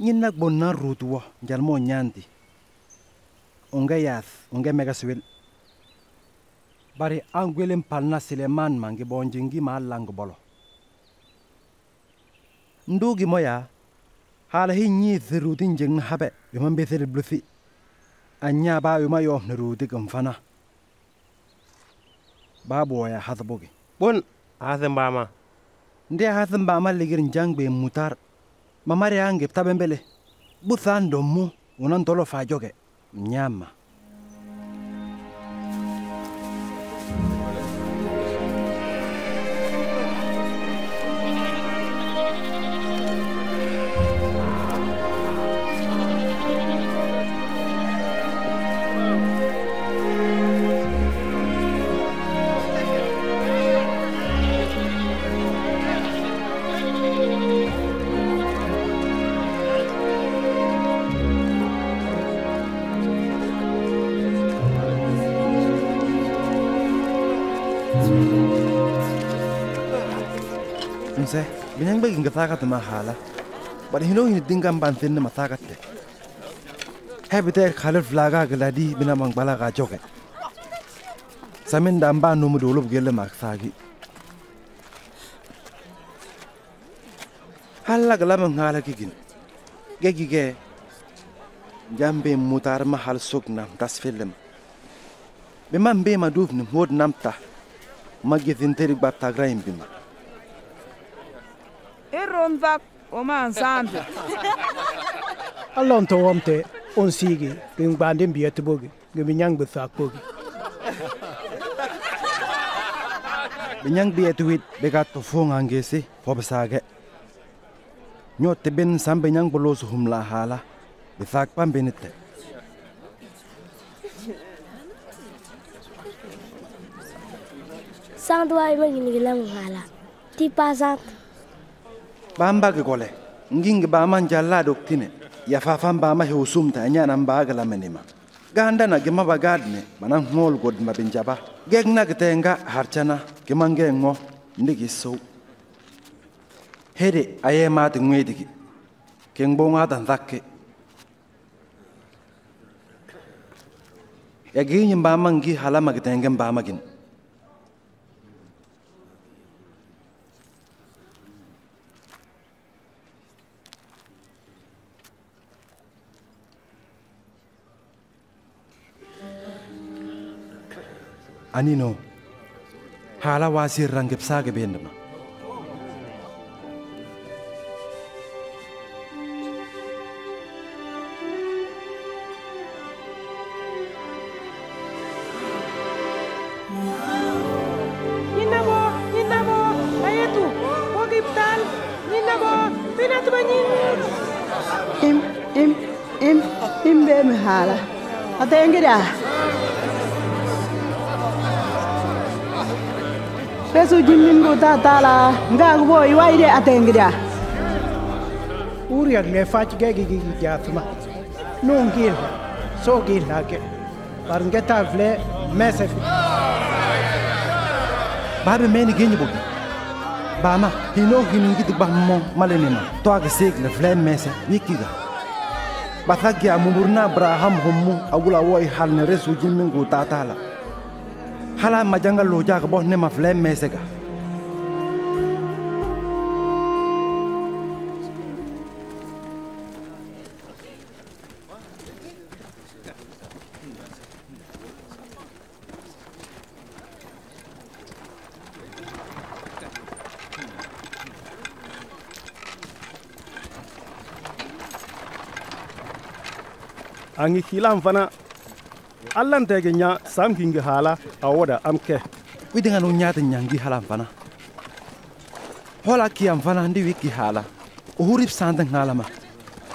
Nyinnak bonna rutuwo njalmo nyandi. Onge yath onge megaswil bari an palna sileman mangi bonjingi ma lang bolo. Ndugi moya hala hi nyi thiruti njing habe yuma mbethir bluthi. Anya ba yuma yo nruti kumfana baaɓooya hath boge ɓon mbama. mbaama nde hath mbaama ligir njangbe mutar. Mamari a ngeb taɓe mbele ɓuthaan dommu wunan tolo faajoge nyaamma nga takat ma hala bari hino hini dingam bantin na matakat te hebite khalif flaga gladi bina mang bala ga joke samin da mba no mu dolo gele mak sagi halla gala mang hala gigin gegi ge. Jambe mutar ma hal sok nam tas film. Be man be ma duf ni mod namta. Magizin teri bab tagraim bima Irron vak oman sambe. allon to womte on sigi bin gbande mbiyete bogi gemi nyang be sak bogi binyang biye tuwit begat to fo ngangesi fo besage nyote ben sambe nyang bolos humla hala bisak pam benete Sang dua ima gini gila menghala. ɓambage gole. Nginge ɓaman jalla ɗoktine yafafan ɓama hew sumta e ñanan mbaga lamenima gandana gema bagadne banan hol godma ɓe jaba. Gegnagete nga harcana gema nge ŋo ndigi sow. Hede aye mate ŋwedigi ken ɓoŋatan zakke. E Yagiñi mbama ngi halamagitenge mbamagin anino Hala wasir gebsaage beendama Im, im, im, im, im, im, im, im, im, im, im, im, im, im, im, im, im, im, Pesu jimmin go ta tala, nga go iwaide atengida. uriak le fach gegi gigi jathma non gil so gil lake par ngeta vle mesef babe meni genyi bogi bama hino hinu ngiti ba mo malenema to aga sek le flem mese wikiga bathagi amumurna abraham hummu awula woy hal ne resu jimmin go tatala hala majanga loja ka bo ne ma filɛ mɛ se fana allan tege nya sam hingi hala awoda amke. Widinga nu nyata nyangi halam fana. Hola ki am fana ndi wiki hala. Uhurip sanda ngalama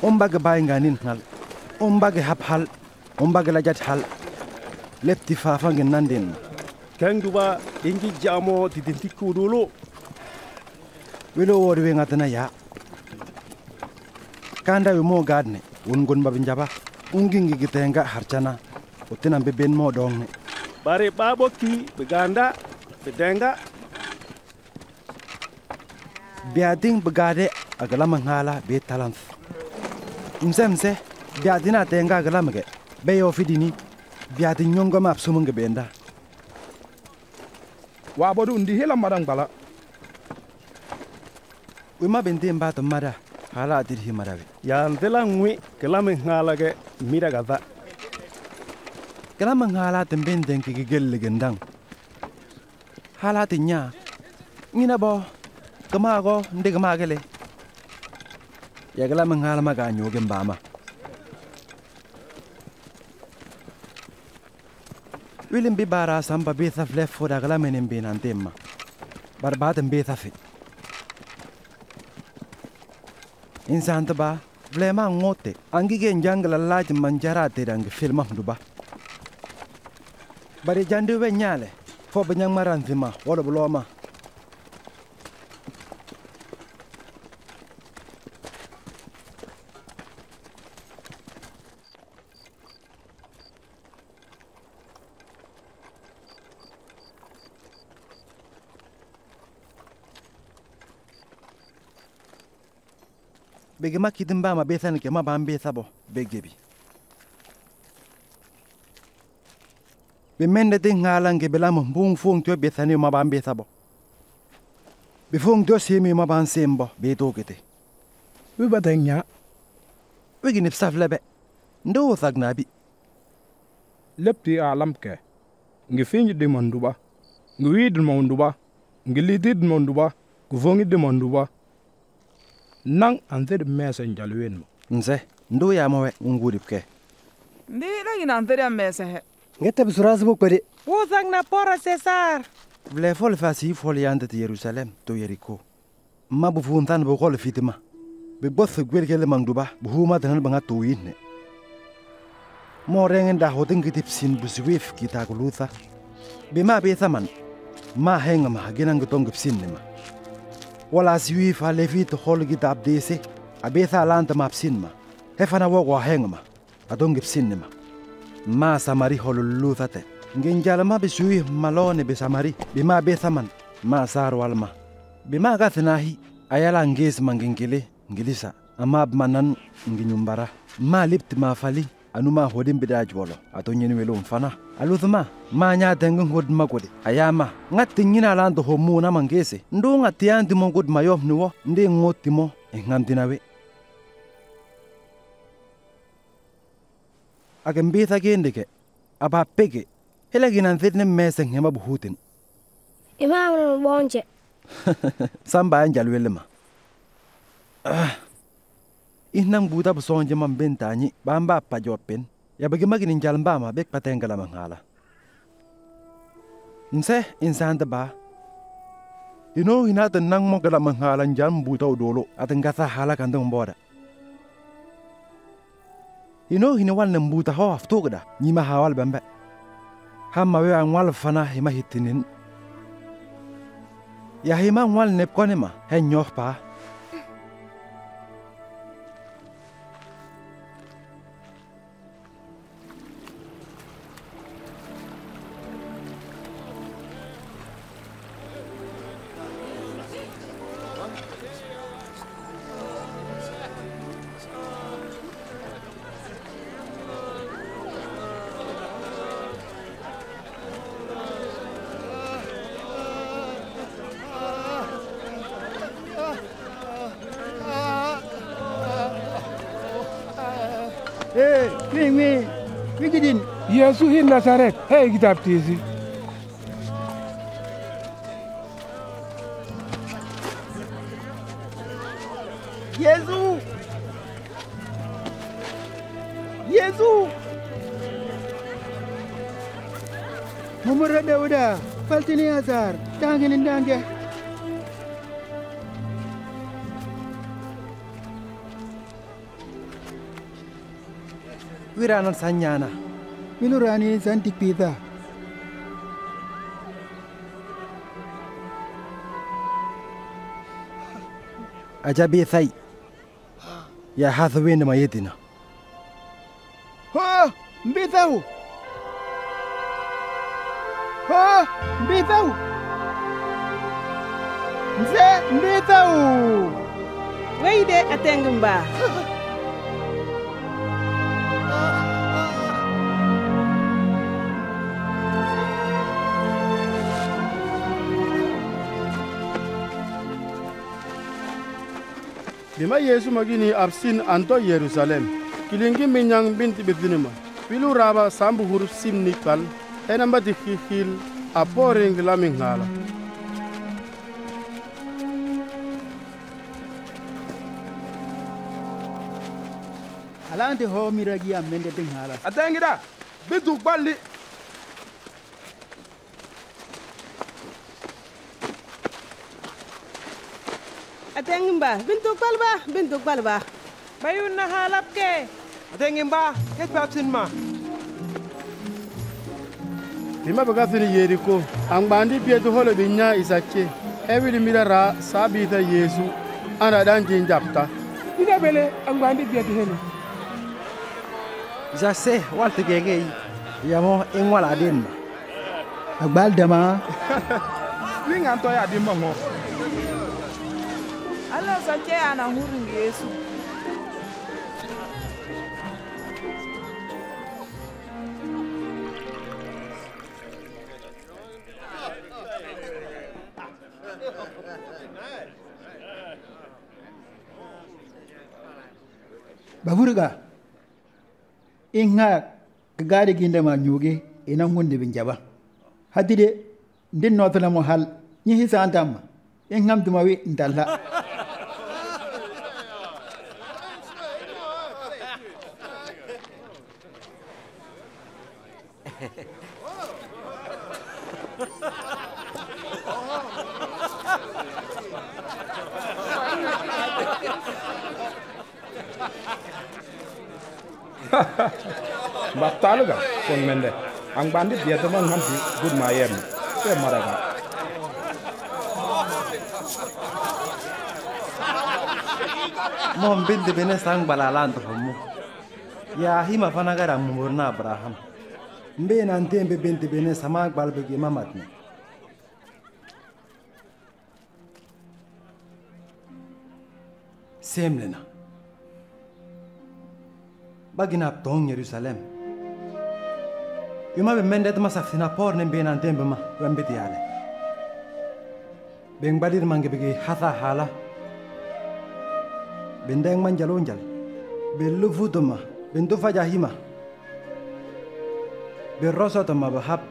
ombage bay nganin ngal ombage hap hal. Ombage lajat hal. Lepti fafa nandin keng duba ingi jamo didinti kudulu wilo wori we ngatana ya. Kanda wi mo gadne. Won gon njaba ungingi gitenga harcana utina be ben mo dongne bare babo ki beganda bedenga. Biading begade agala mangala be talent mse mse biadina tenga agala mage. Be yo fidini biadi nyongo map sumunge benda. Wa bodu ndi hela madang bala. Wima bente mbata mada hala adir hi madawe ya ndela ngwi kelame ngala ge mira gada kelame ngala temben den ki gelle gendang. Hala tinya ngina bo. Kama go nde kama gele ya kelame ngala maga nyoge mbama wilim bi bara samba bi thaf lef foda kelame nembe nantemma bar batem be thafi insan ba vlema ngote. Angi ge njangla laj manjara te dang filma duba bari jandu we nyale. Fo banyang maran zima. Wala buloma bege ma kitin ba ma ma ban besa bo bege bi mende ti ngalang ki bila mo bung fung tyo bi thani ma ban bi thabo bi fung tyo si mi ma ban simbo bi tu kiti bi ba teng nya. Bi gi nip saf lebe ndo thag na bi. Lepti alam ke. Ngi finji di monduba ngi wi di monduba ngi li di monduba ngi fongi di monduba nang anze di mesa njalwen mo. Nze ndo ya mawe ngudip ke. Ndi la gi nan tere sẽ he. Ngete bsuras bu kwede Wuzang na pora Cesar. vle fol fa si fol yande ti yerusalem to yeriko. Ma bu fun tan bu kol fitima be both gwer kele mangduba bu huma tan banga to yinne mo rengen da hotin gitip sin bu swif kita kulutha be ma be thaman ma henga ma ginan gutong gipsin ne ma. Wala siwi fa lefi to hol gita abdese abetha lanta mapsin ma hefana wo wa henga ma adong gipsin ne ma ma samari holulu thate ngin jalma be suwi malone be samari be ma be saman ma sar walma be ma ga thnahi ayala ngis mangingile ngilisa. Ama manan nginyumbara ma lipt ma fali anuma hodin bidaj wolo. Ato nyen welo mfana. Aluthma ma nya tengun hod magode ayama ngati nyina lando homuna mangese ndo ngati andi mongod mayom nuwo ndi ngotimo engandinawe ake mbitha kendike aba pege hela ginan thitne mesen hema buhutin Imam bonje. samba anjal welema ah. Ihnang buta busonje man bentani bamba pa jopen ya bagi maginin jalan bama bek patengala mangala. Nse ba. Ino hinata nang mo gala mangala jam buta udolo aten gasa hala kandong boda ino hini wal nan buta ho afto gada nyima hawal bambe. Hamma we an wal fana hima hitinin. Ya hima wal nep konema hen nyoh pa lasaret. Hey kitap diyesi. Yezu. Yezu. Mumur da uda. Faltini yazar. Dangin dangin. Viranan sanyana. Wilurani santik pita ajabi thai. Ya hatha wende mayedina ho mbithau ho mbithau nze mbithau weyde ateng yesu magini absin anto yerusalem. Kilingi minyang binti bitinima pilu raba sambu hur simni kal. Enamba di hihil aporing lamin ngala. Alante ho miragi amende ting hala atengida bitu balli atengimba bintu kwalba bintu kwalba bayun na halap ke. Atengimba ket papsin ma. Bima baga angbandi pietu holo binya isake evili mirara sabita yesu ana danji njapta ida bele angbandi pietu helo jase walte gege yamo engwala denma agbal dama. Wingan to ya dimma allah sanke ana huringi yeesu ba wurga in ha gaari gindema ñuugi inan hunde ɓe jaɓa haddide ndin notonamo hal ñihi santanma in hamduma wi ndalla battalu ga kon mende. Ang bandi dia teman nanti good mayem ke maraga mom bindi bene sang balalan to homu ya hima fana gara mumurna abraham mbe nan tembe binti bene sama balbe gi mamat ne. Semlena bagina tong yerusalem. Yuma be mendet ma safina por ne be nan tembe ma wembe tiale beng badir mangi begi hatha hala. Bendeng man jalo jal be lufu tuma bentu faja tuma bahap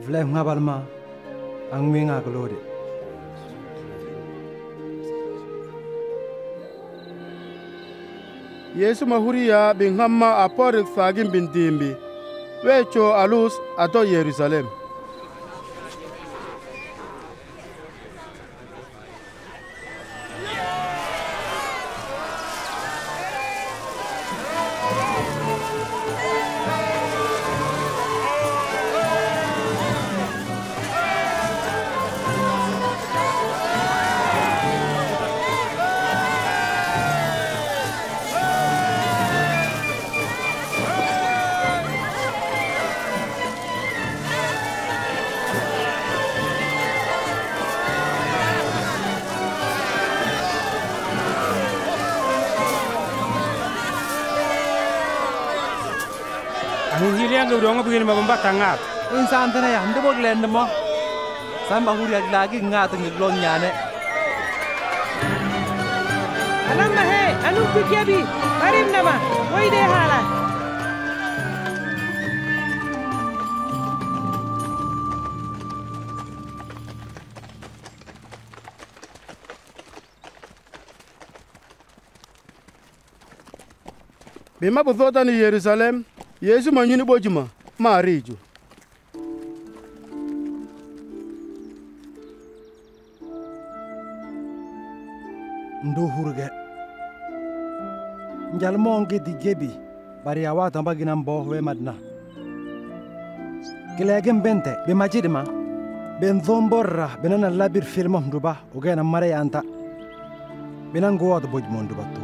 vle ngabal ma ang winga glode yesu mahuriya bin hamma a porik bin dimbi weco alus ato yerusalem tangat. insan tane ya ndebo glende mo. Samba huri ag lagi ngat ngi glon nyane. Alamma he anu kukebi barim nama weyde hala. Bi ma bu thota ni yerusalem yesu ma nyuni bojuma ma riju ndo hurge. Njal mongi di gebi bari awa tamba ginan bo we madna. Kilegen bente be majidi ma. Ben zomborra benana labir filmo nduba ogena mare anta. Benan go wad boj mon nduba to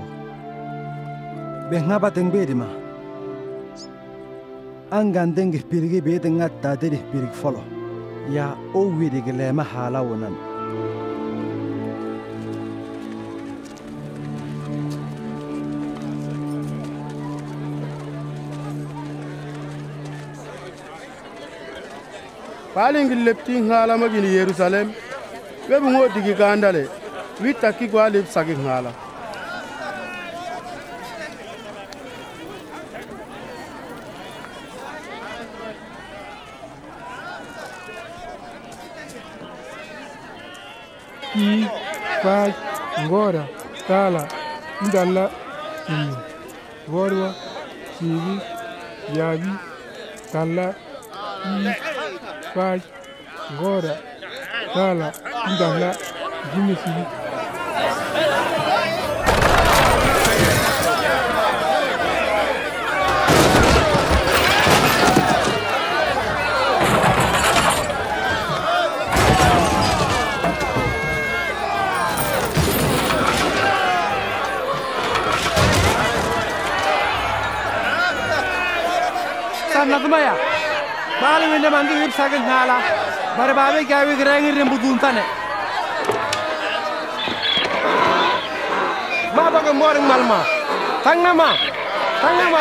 be ngaba ma angan dengi pirigi be denga tadiri pirig folo. Ya o widi gelema hala wonan. Palingi lepti ŋala magini yerusalem. Webu ŋo digi gandale wi takki gwa lep sagi ŋala Pai, agora, tala, indala, inu, gorwa, kiwi, yavi, tala, inu, Pai, agora, tala, indala, jimisivi. anladın mı ya? Malum önde mandı bir sakın hala. Bari babi kavi girengirin bu duntane. Ma bakın morun malma. Tangama. Tangama.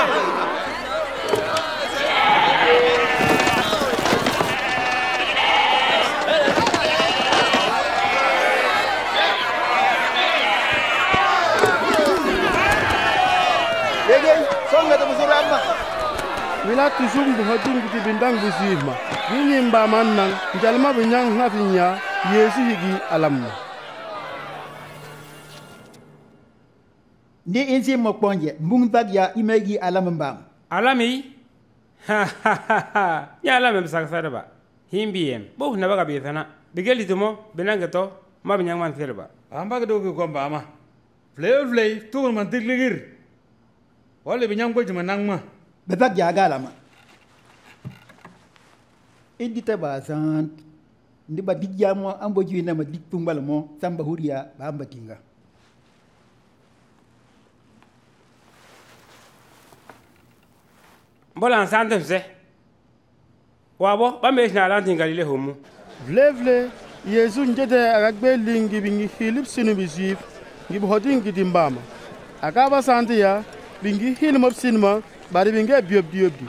Gel gel. Son kadar bu soru yapma. Wila tusum bu hodin giti bindang bu sihma wini mba man nan njalma bu nyang hafi nya yesu higi alamma ni in si mo kponje mbung bag ya imegi alam mbam alami? Ya alami sak sarba himbiyem bo na baga bi sana bigeli tumo benanga to ma binyang man serba amba do ko gomba ama. Flay flay tu man tigligir. Wale binyang ko juma nang ma bɛba gyagalama idita bazant ndiba dijamo ambo juinama dikpungbalamo samba huria bamba tinga. Mbola nsante mse wabo bambeesina alantingalile homu. Vlevle yezu njede akagbe lingi bingi hilip sinu bizif ngibuhoti ngidimbama akabasante ya bingi hilimop sinima bari binge biobdiobdi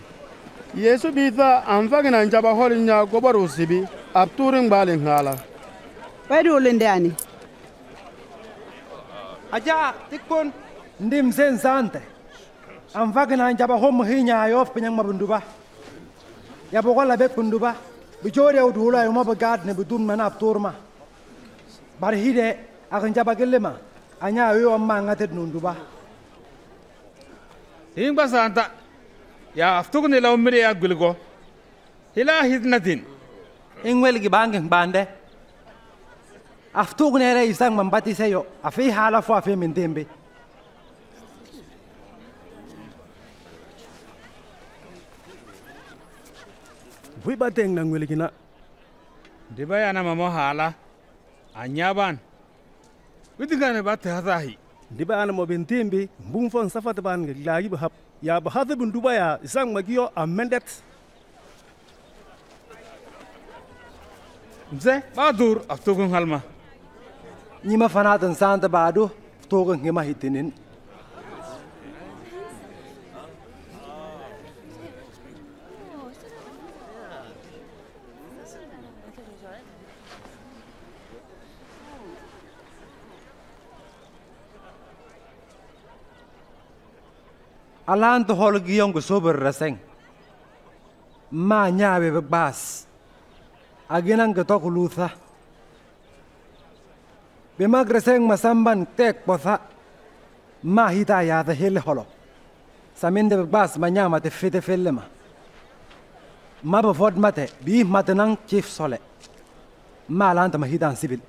yesu bitha anvagina njaba hol nya gobar usibi abturi ngbali ngala. Bari ulinde ani aja tikpon ndi mze nzante. Anvagina njaba ho muhinya ayof pinyang mabunduba yabogola bekunduba bijori au dula yuma bagadne bidun mana abturma. Bari hide akanjaba gelema anya ayo amma ngate nunduba hingba santa. Ya aftukni la umri ya gulgo. Hila hidnatin ingwelgi bangi bande aftuknere isang mambatiseyo afi hala fo afi mintimbi. Vui ba teng na ngwelgi na dibaya na mamo hala. Anyaban. Witingane ba tehasahi ndibana mo bentembe mbumfon safata ban ngi laagi ba hab ya ba hadu bin duba ya isang magiyo amendet mze badur aftugun halma nyima fanatan santa badu aftugun ngima hitinin alanto hol giyong sober raseng. Ma nyawe be bas. Aginan ke tok lutha. Be mag reseng masamban tek potha. Ma hita ya the hel holo. Saminde be bas ma nyama te fete fellema ma. Be vod mate bi mate nang chief sole. Ma lanta ma sibil.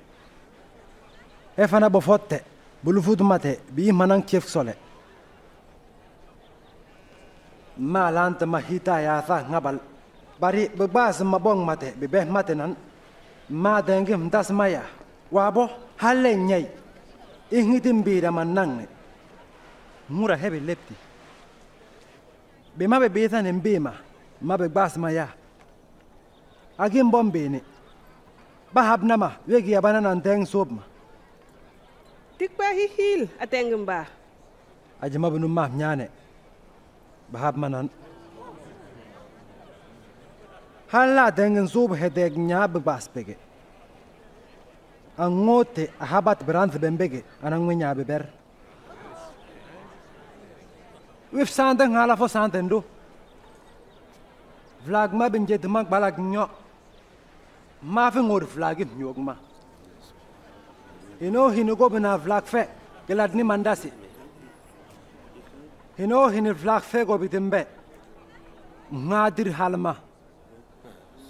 E fana bulu fut mate bi manang chief sole ma lanta ma hita ya tha ngabal bari be bas ma bong mate be be mate nan. Ma dengi mdas maya wabo halle nyai. Ingitim bida manangne mura hebe lepti be ma be beta ne mbema ma be gbas ma ya. Agin bombene ba habnama wegi abana nan teng sobma tikpa hi hil atengin ba. Ajama bunu ma nyane ba hab manan. Halla tengen sob hedeg nya be gbas pege angote ahabat brand bembege anangwenya beber wif santa ngala fo santa ndo vlag ma benje de mag balak nyo. Ma fe ngor vlag nyog ino hinu go bena vlag fe gelad ni mandasi Hino hinir flak fego bitimbe. Ngadir halma.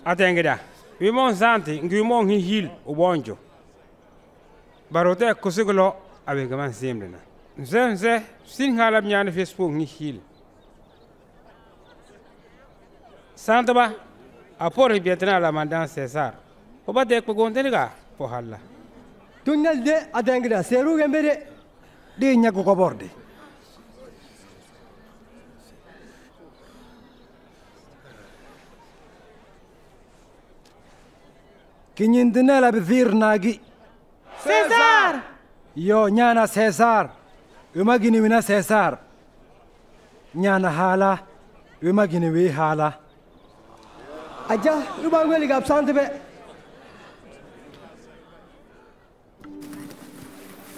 Atengida. Wimon santi ngwimon hi hil ubonjo. Barote kusigolo abengaman semlena. Nze nze sin halab nyane Facebook ni hil. Santaba apore bietna la mandan Cesar. Obate kugondeliga pohalla. Tunnel de atengida seru gembere di nyakukoborde. Kinyindinela bithir nagi. Cesar! yo nyana cesar umagini wina cesar nyana hala umagini wi hala. Aja luba ngeli gap sante be.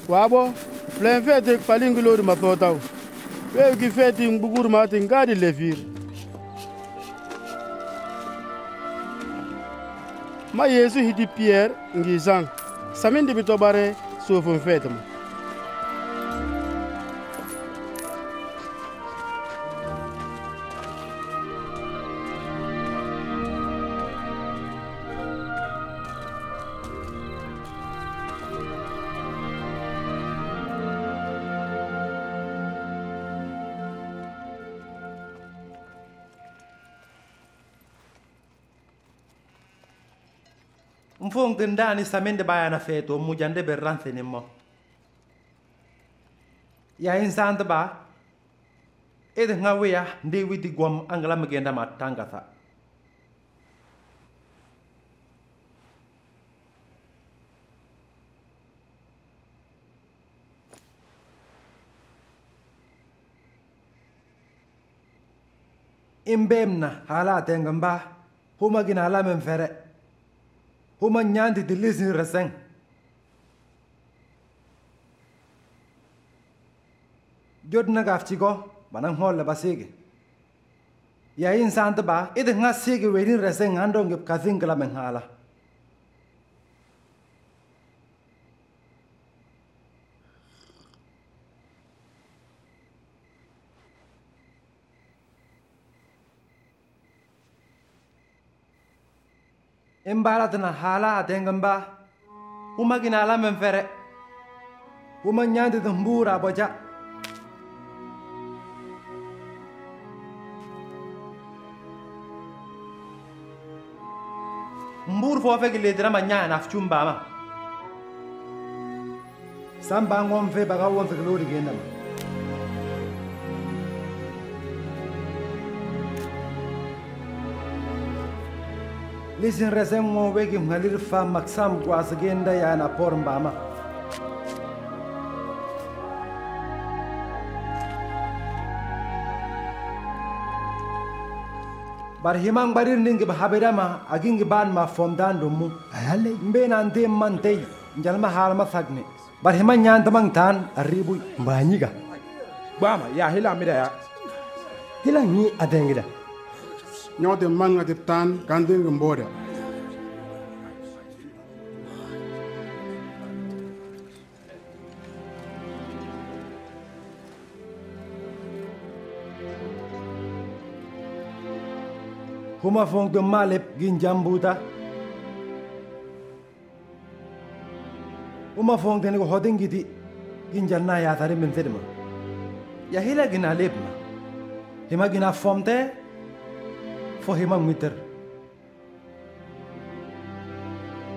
Wabo plen fete palingilori mathotaw wewgi feti mbugur mati ngadi lefir ma yeesu hidi piyɛr ngi zaŋ samin dibi tɔbare soofun fɛɛtemu mfunge ndani samende bayana feto mujande berranse nimmo ya insanda ba ede ngaweya nde widi gwam angala magenda matangasa imbemna hala tengamba huma gina hala memfere huma nyanti ti lisin reseng jot na gaf chigo banang hol ba sege. Ya in sant ba ide nga sege werin reseng ando ngep kasin kala men in baala tena haala atengenba uma kina la men fere uma nyaanti tin buura boja. Mbuur foofe kileetirama nyaa nafcun baama san baa ŋon fe baga won fikiloodigeenama lisin resen mo wegi ngalir fa maksam gwas genda ya na por mbama. Bar himang barir ningi bahabira ma agingi ban ma fomdan dumu ayale. Mbe nan dem man tei jalma hal ma sagne bar himang nyan tamang tan arribu banyiga bama ya hila mida ya. Hila ni adengida nyote manga tiptan kandingi mboda Kuma fong de malip gin jambuta. Uma fong tene ko hoding giti gin janna ya tare min tedma. Ya hila gina lepma. Hima gina fomte fo hima miter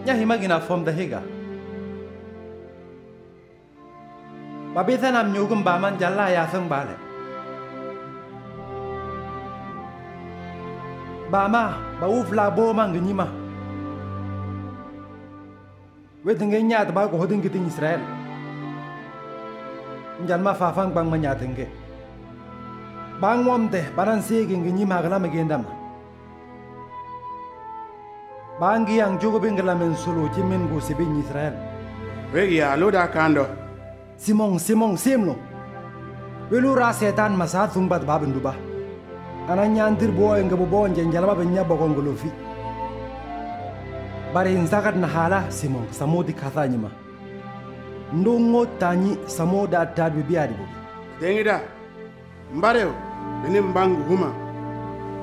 ya hima gina fomte higa babita nam nyugum baman jalla ya sang bale. Bama ba ufla bo man gnyima wedenge nyat ba ko hodin gitin israel. Njal ma fafang bang manyatenge bang wamte baran sege ngi magala megenda ma bangi yang jugo bengala men sulu jimin go sibin israel. Wegi ya lo da kando simong simong simlo welu ra setan masa thumbat babin duba ana nyantir bo en gabo bo njen jalaba ben nyabo gongolo fi. Bari nzakat na hala simong samodi kathanyima ndongo tanyi samoda tadbi biadi bo dengida mbareo bini mbangu huma.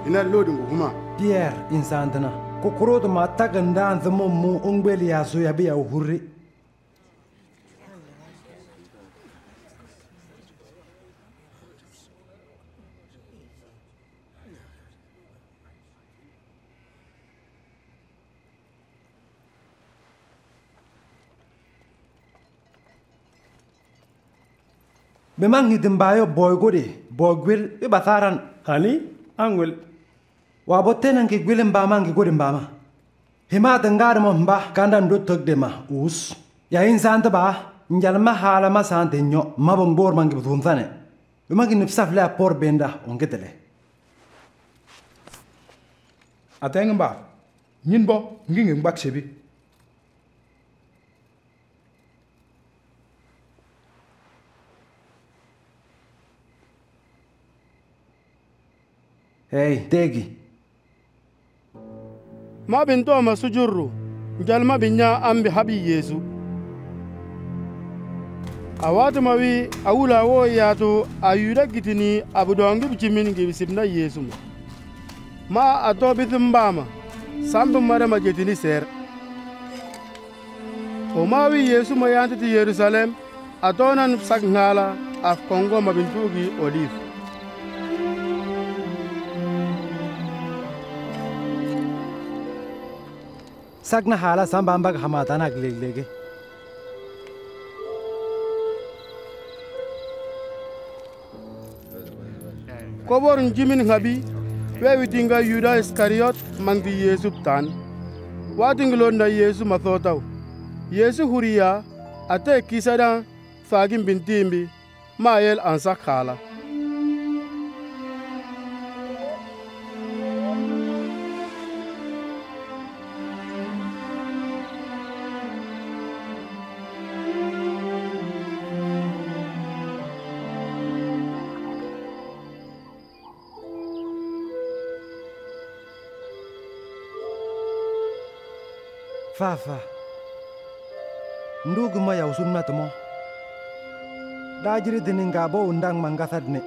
Ina lodi ngu huma. Pierre insantana kokorootuma ta gandaan zamo mu ungweli ya zo ya bi ya hurri memang hidimbayo boygode boygwil ibatharan. Hani angwel. Wabote nang ki gwilin bama ngi gode bama. Hima tengar mo mba kanda ndo togde ma us. Ya insanta ba, njal ma hala ma sante nyo, ma bon bor mangi butum thane. Bima ki nipsaf le por benda ongetele. Ateng ba, nyin bo, ngi ngi mbak sebi. Hey, tegi. ma ɓe ntooma sujurru njal ma ɓe nyaa amɓe haɓi yeesu a waatuma wi awula wo yaato a yuuda gitini abudoongi ɓe cimin gi ɓe sibna yesu ma. Ma a tooɓitin sambu mara ma jetini seer. O ma wi yesu ma yaantiti yerusalem a toonan sak ŋaala af kongo ma ɓe olive Sagna hala sambambag hamatana gleglege. kobor jimin ngabi wewi dinga yuda iskariot mangdi yesu tan watingilo na yesu mathotaw yesu huriya ate kisada fagin bintimbi mayel ansa khala Fafa, ndugu ma yaw sum natumo. Dajiri dini ngabo undang mangasadne.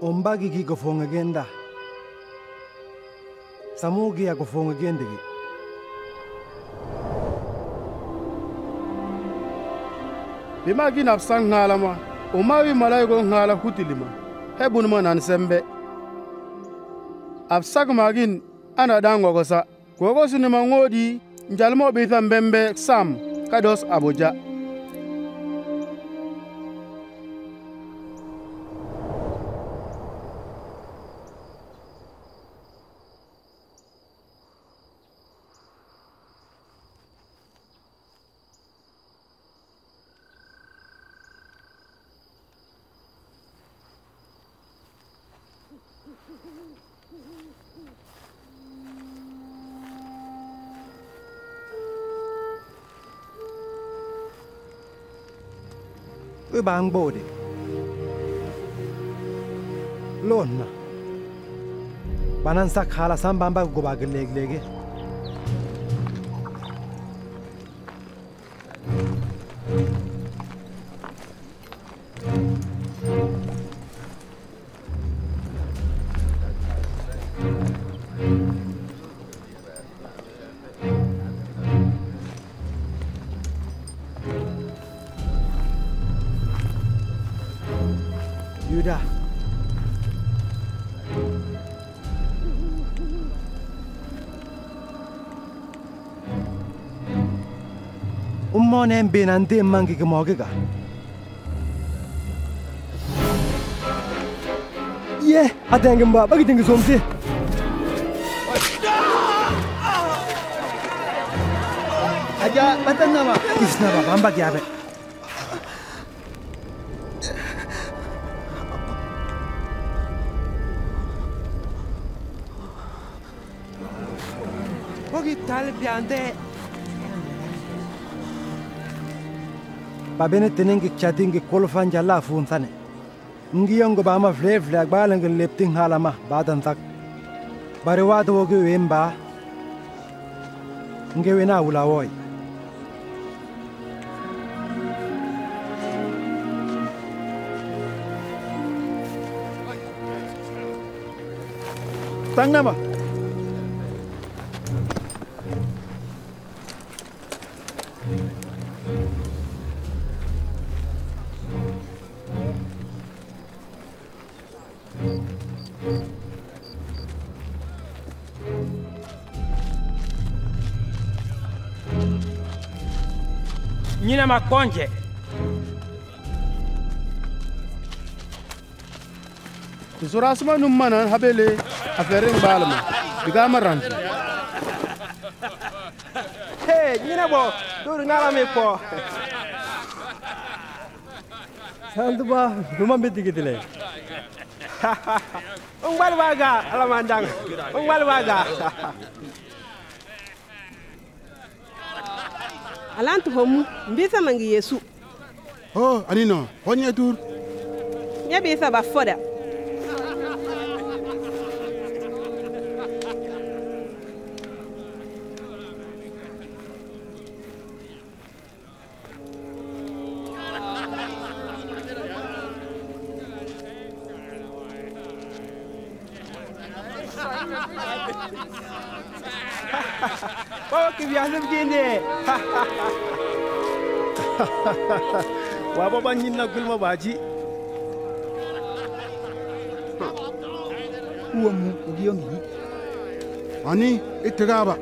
Ombagi gi gofonga genda. Samugi ya gofonga gendigi. Bima gina napsang ngalama. Umawi malaygo ngala hutilima. Hebunuma nan sembe. Absagmagin ana dangogosa. Kuwa gogo sinima ŋoodi njalimo ɓitan bembe sam kados abuja. ui bang bo de lon na banan sa khala sam bamba go ba ge leg lege ummone mbenante mangi ke moge ga ye atenge mba bagi tingi somsi aja batang nama kisna ba bamba kyabe Poki tal piante. Babene tenenge chatinge kolfan jalla fun sane ngiyongo ba ma vle vle agbala nge lepting halama badan tak bare wado woge wemba nge wena wula woy tang nama nyina ma konje. Ti surasuma num manan habele afering balma biga maranti Hey, nyina bo, dur ngala me po. santu ba duma beti gitile Ung bal baga, alamandang. Ung bal alantu homu mbisa mangi yesu. Oh anino honye tur nya bisa ba foda naggul ma waaji uwan mu ugiyon ni ani ittiraba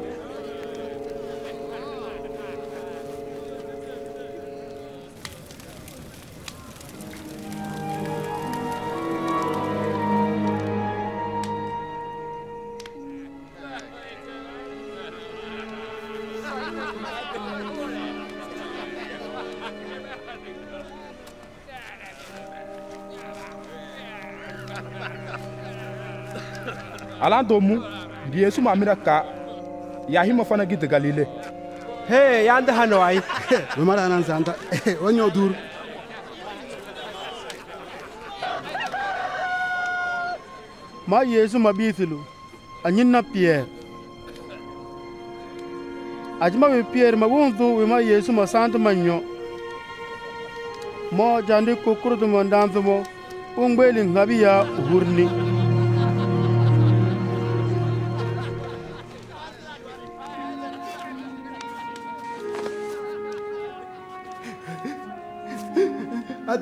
alan to mu ndi yesu ma mina ka yahima fana gite galile Hey, yanda hano ai. Bumara nan santa. wonyo dur. Ma Yesu ma bitilu. Anyin na Pierre. Ajima bi Pierre ma wonzu wi ma Yesu ma santa manyo. Mo jandi kukurutu mo ndanzu mo. Ungbeli ngabi ya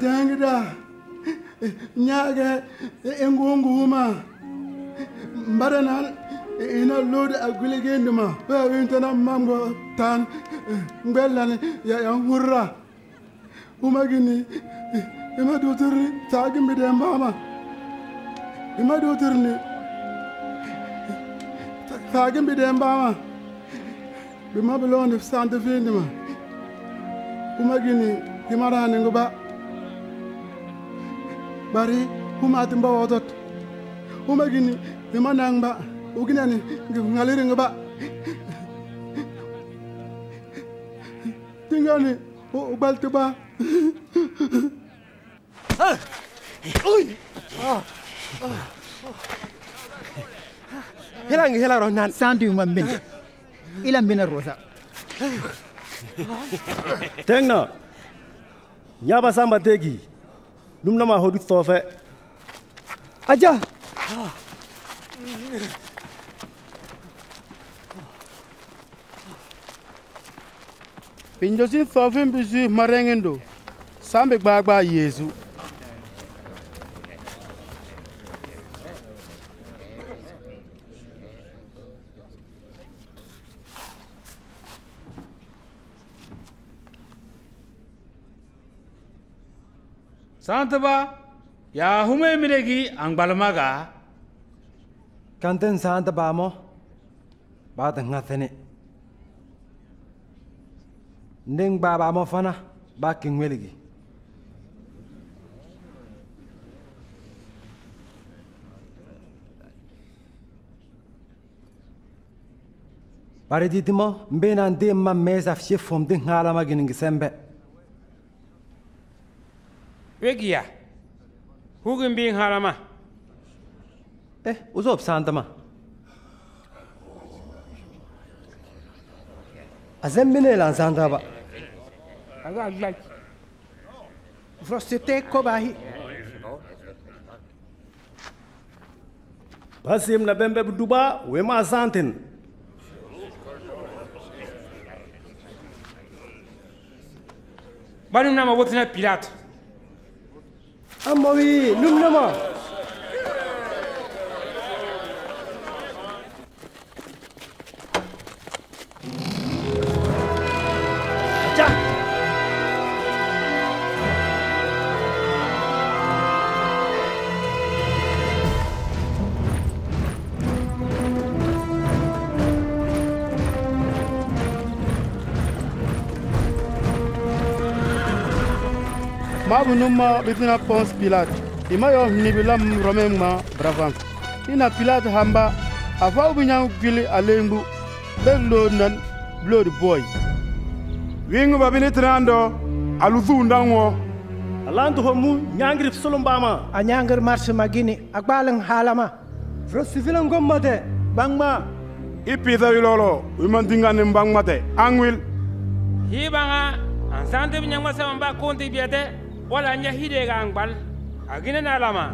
dengi adangira nyaga engunguma mbaranan ina lord agulgenduma ba wintana mamgo tan ngbelan ya ya hurra umagini ima dotirni tagim bidem mama. İma dotirni tagim bidem mama. Bima bilon sandefindima umagini kimara ninguba bari huma timba wotot. Huma gini hima nang ba ugina ni ngaliri ngba tingani ubal tiba Hilang hilang ronan. santu mambin ilan bina rosa. Tengna nyaba samba tegi numna ma hodu tofe aja Pinjosin thofin bisi marengendo. Sambe gbagba Yesu. Santaba, ya hume miregi ang balamaga. Kanten Santaba mo, bata ngatene. Ning baba mo fana, baking wiligi. Pareditimo, mbena ndi ma meza fshifum di ngalama gini ngisembe. ögiya hugin bin harama. Eh, uzop sandama. Azem bine lan sandaba. Aga Allah. Frostite kobahi. Basim na bembe duba we ma santin. Bani nama wotina pilat. Amavi, numnama. abunuma bitina pons pilat ima yo hnibilam rome ngma bravan ina pilat hamba afa ubinyan gwili alengbu belod nan blood boy. Wingba bini tinando aluzundanwo alandu homu nyangirif sulumbama a nyangir marsi magini a gbalin halama rosifilan gommate bangma. I pisa wilolo wiman dinganin bangmate angwil. Hibanga ansantib nyangma saban ba kunti biyete wala nya hide ga angbal agine na lama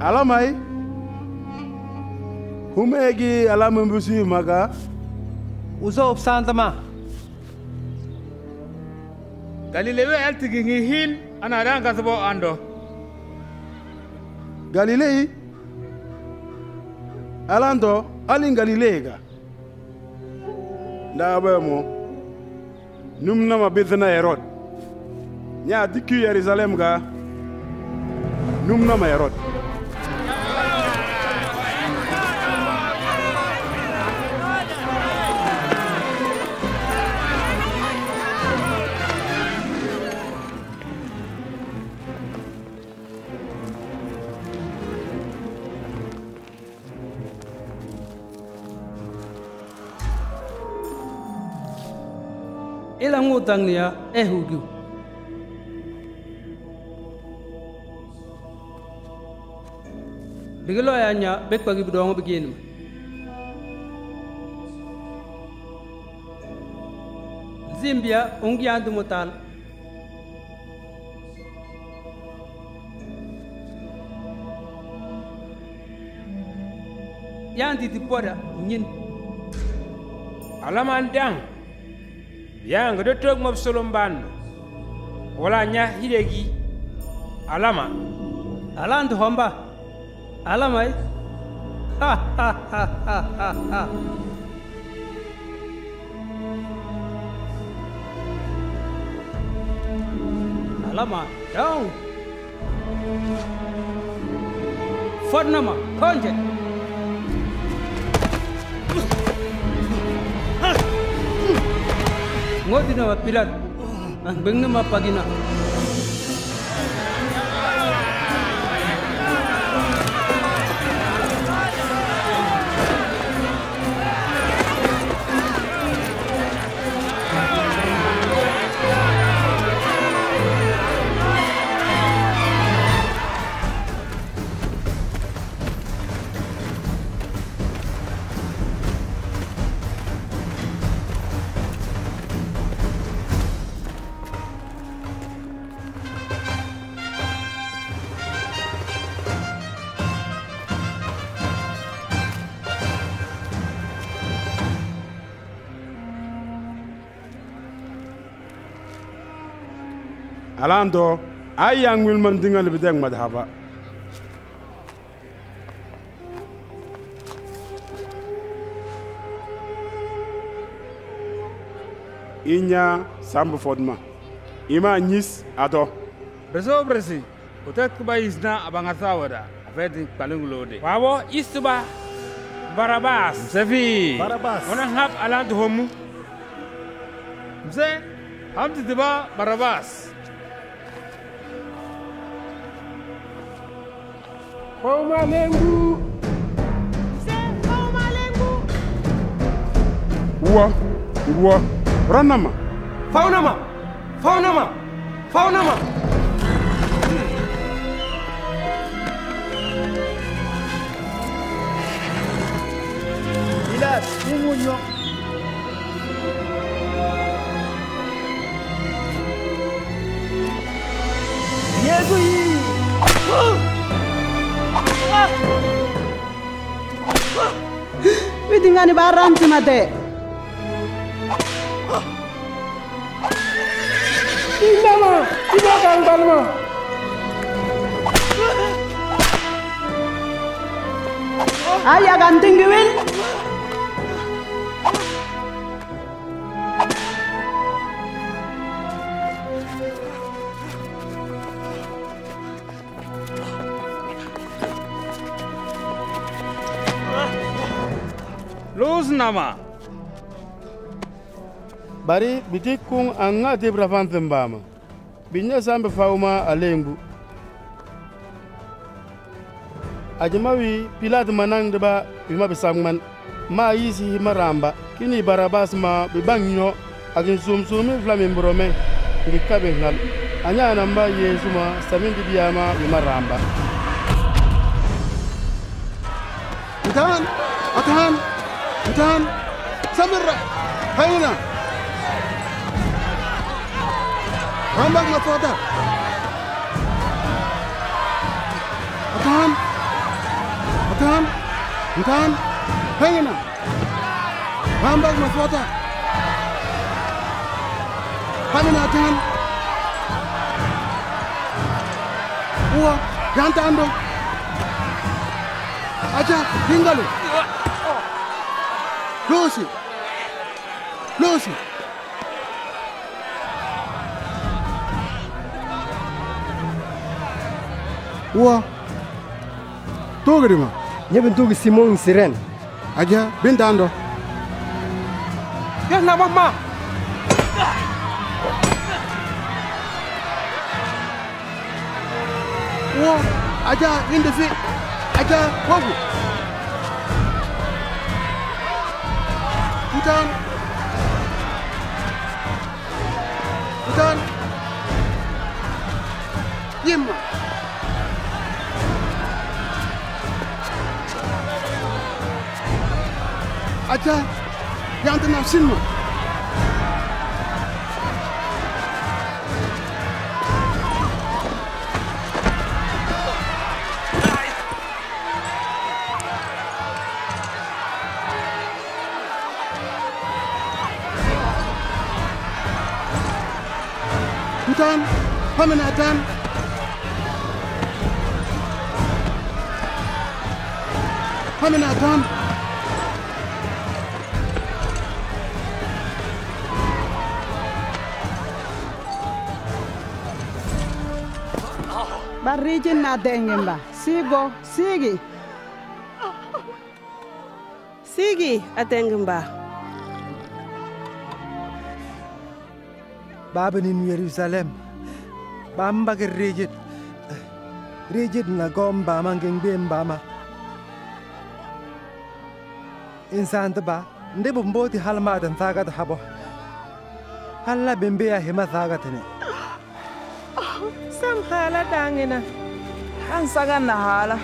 alamai. Humegi alamambusi maga. Uzo b sãntma galilewe el tigi ngi hin ana dan kasbo ando. Galilei. Alando alin galilei ga. Ndabe mo num nama bithna ni a dikki yerusalem ga. Numnama herod. Ilang utang niya ehugyo bigilo ya nya bekpagi bidongo biginima zimbia ungiyantu mutal. Yanti ti poda nyin. Alaman dang. Yang do tog mob solom ban wala nya hidegi alama alantu homba ha ha alama down fodnama konje ngodina wa pilat ang bengna mapagina alando ay angwil mandingal bideng madhaba inya sambu fodma ima nyis ato Beso bersi. Utek kuba isna abang atawada. Afeti palungulode. Wawo istuba Barabas. Sefi. Barabas. Wana hap alantu homu. Mse, hamti tiba Barabas. Mama Lengu. C'est ranama. Faunama, faunama, faunama. Ila, mungunyo. Yesu. Widingani baranti mate. Indama, iba kang balma. Aya ganting giwin. Nama. bari bitikung anga rafan timbama binya sambe fauma alengu ajamawi pilat manang deba bima bisangman ma yisi himaramba kini barabas ma bibangyo agin sumsumi flamin brome ngi kabe ngal anya namba yesu ma samin dibiyama bimaramba Atan, atan, هتان سمر. هينا. محمد مطوطة هتان هتان هتان هينا. محمد مطوطة هينا هتان هو جانتا عنده. أجا دينغالو Lucy. Lucy. Uwa. Toga dima. Nyebin tugi Simon Siren. Aja, bintando. Ya na mama. Uwa, aja inde fi. Aja hogu. done. We're done. Yimma. Ata, yandın afsin mi? Barijin na dengimba. Sigo, sigi. Sigi atengimba. Baba nin Yerusalem. Bamba ke rejit. Rejit na gom bama ngeng bem bama. Insan ba nde bomboti halma dan tagat habo. Halla bembe ya hima tagat ne. Sam hala dangina. Ansaga nahala.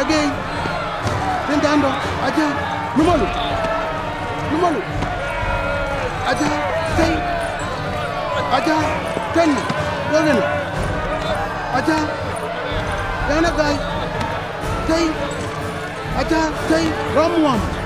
Again. Tentando. Aja. Numalo. Numalo. Aja. Ten. Aja. Ten. Dogen. Aja. Dana guy. Ten. Aja. Ten. Ramwam.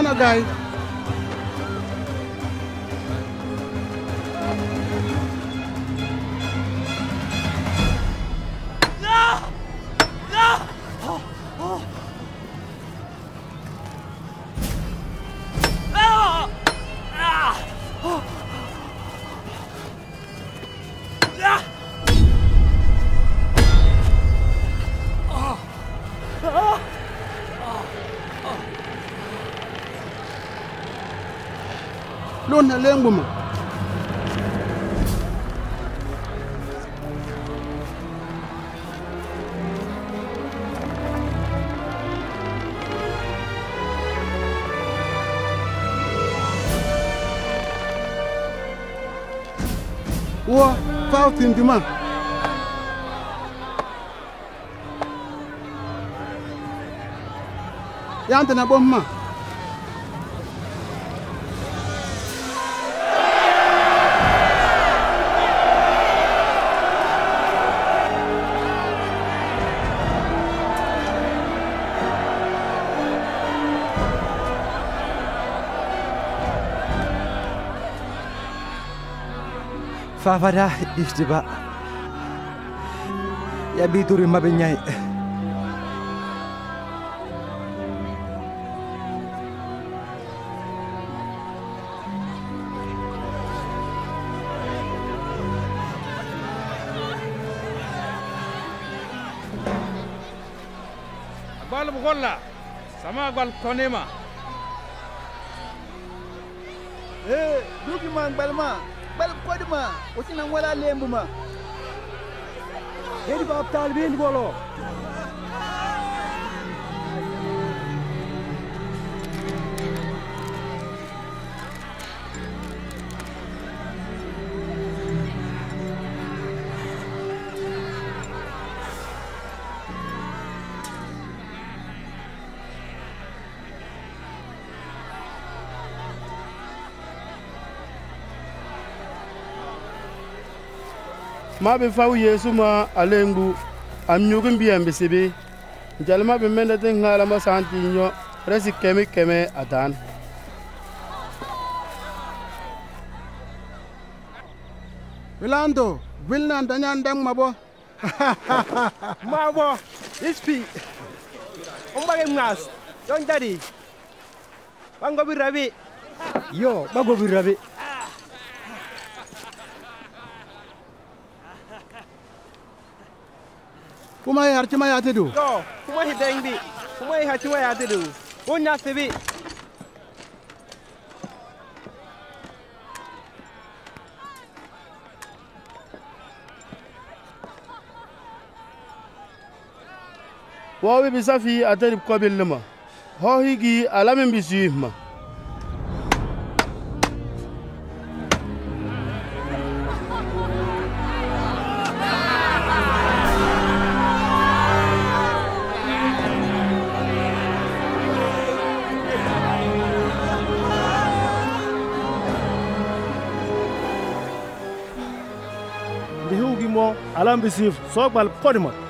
Lozano, guys. na lembro, mano. Ué, falta em demanda. Yanta na bomba. Ma Fafada iftiba. Ya bituri mabinyai. agbal bukolla sama agbal konema Eh, duki ma gbal ma o tɛna wala lembu ma jeli b'a taalibe ni bɔlɔ ma be faw yesu ma alengu am nyugin biyan bisibi jalma be mende tin ngala ma santi nyo resi kemi keme adan Wilando, Wilnan danyan dang mabo. Mabo, ispi. Umbage ngas. Yon jadi. Bango birabi. Yo, bago birabi. kuma ya harci maya ta do. To kuma hi dan bi kuma ya harci maya ta do. Wannan su bi. Wawi bisafi atarib kobil lima hohigi alamin bisuyihma ambisivo, só o Galo, pode.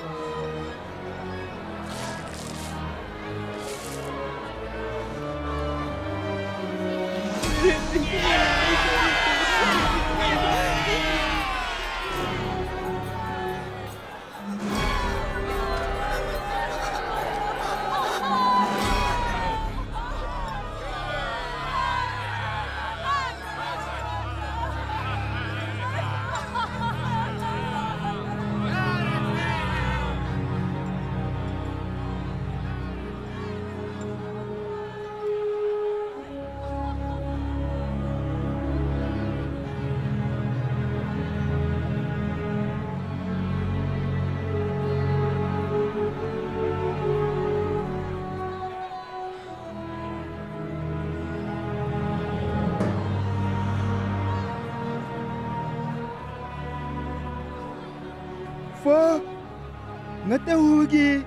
Fo ngata hugi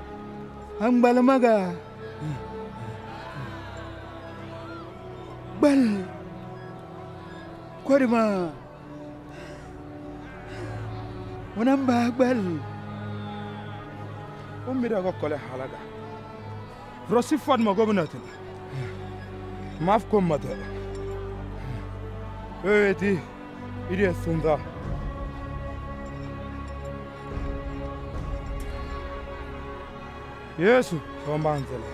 hangbal maga. Bal kodima wonan ba bal. Ummida go kole halaga. Rosi fadma gobnatin maf kommate öyeti ide sunda yesu sombanzele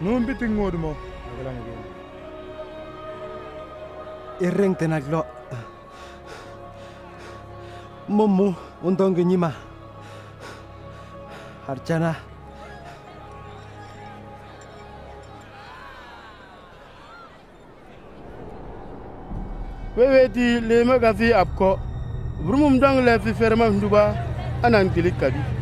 numbi tingodumo agalangeni ireng tenaglo mumu undong nyima. Harjana weweti lema gafi abko. Burumum dang lefi ferma nduba anan tilit kadi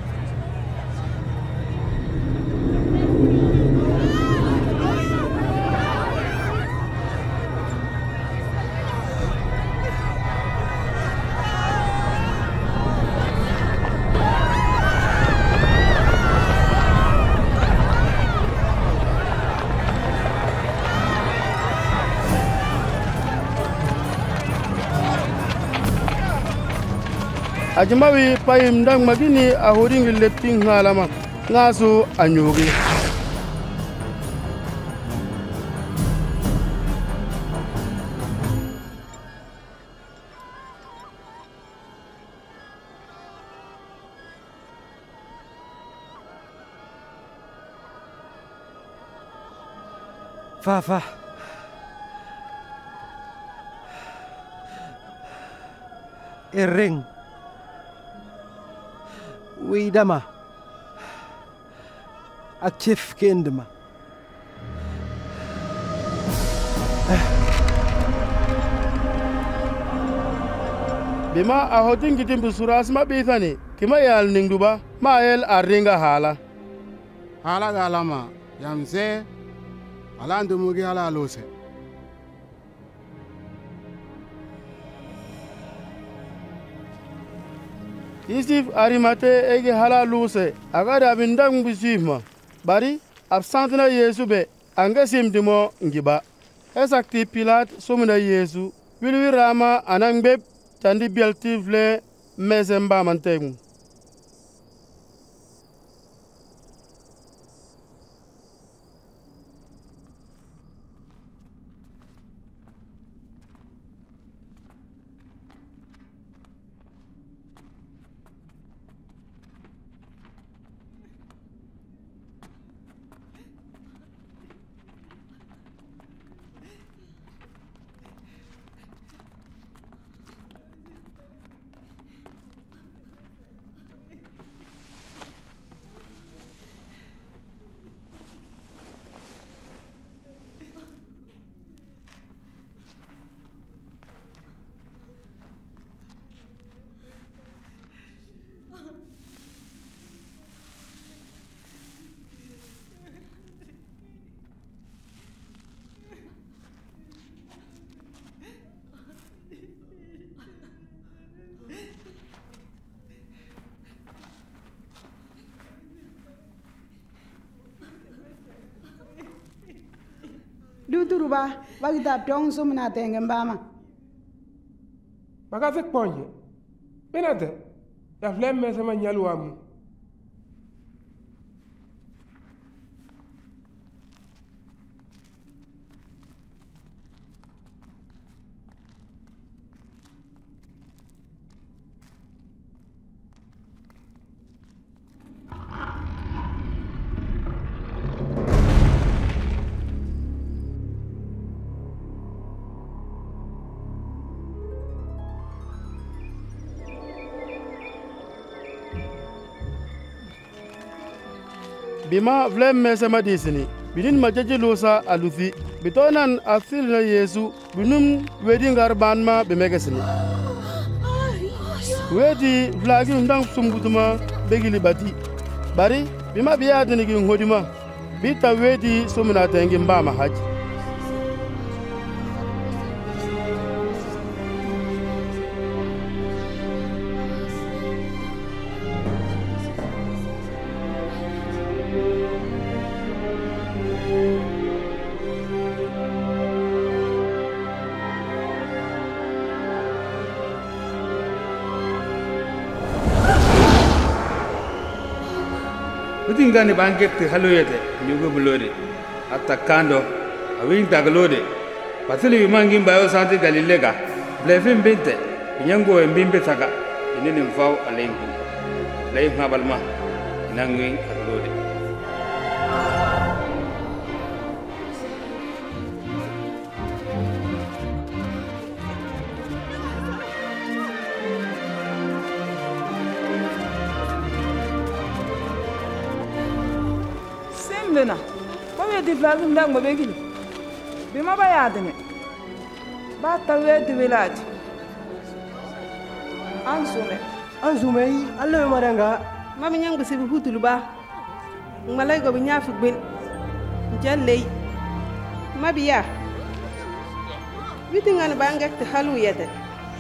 ajimawi payim dang magini ahoring lepting halama ngaso anyugi فافا الرنج widama ak cef kendema bima a hotin gitin bisuras ma bitani kima yal ningduba ma el arringa hala hala galama yamse ala ndumugi ala lose yisif arimate ege hala lugse agada abin dang bisifma bari absantina yesu be ange simdimo ngiba. Esakti pilat sumna yesu. Wilwirama anan gbeb tandi bieltivle meze mbamantegu luturuba bagita pyong sumna tengem bama bakaze kponye benate ya flemme sema nyalu amu. Bima vle mesema disini binin majaji lusa aluthi bitonan asilna yesu binum wedi ngar banma bemegesini wedi vlagi ndang sumbutuma begili bati. Bari bima biyadini gi ngodima. Bita wedi sumina tengi mbama haji winga ni bangeti haloyete nyugo bulore atta kando awing taglode patili wimangi mbayo santi galilega blefi binte, binyango we mbimbe taka. Inini mfau alengu. Lai mhabalma inangwing ti lazim dangba be gili bima ba. Yaadini ba taweti wilaati an sume an sumey alla be madanga mami ñangbisi bi hutulu ba ngmalay go bi ñaafi gbin nja ley mabi ya witi ŋani ba ngekti halu yete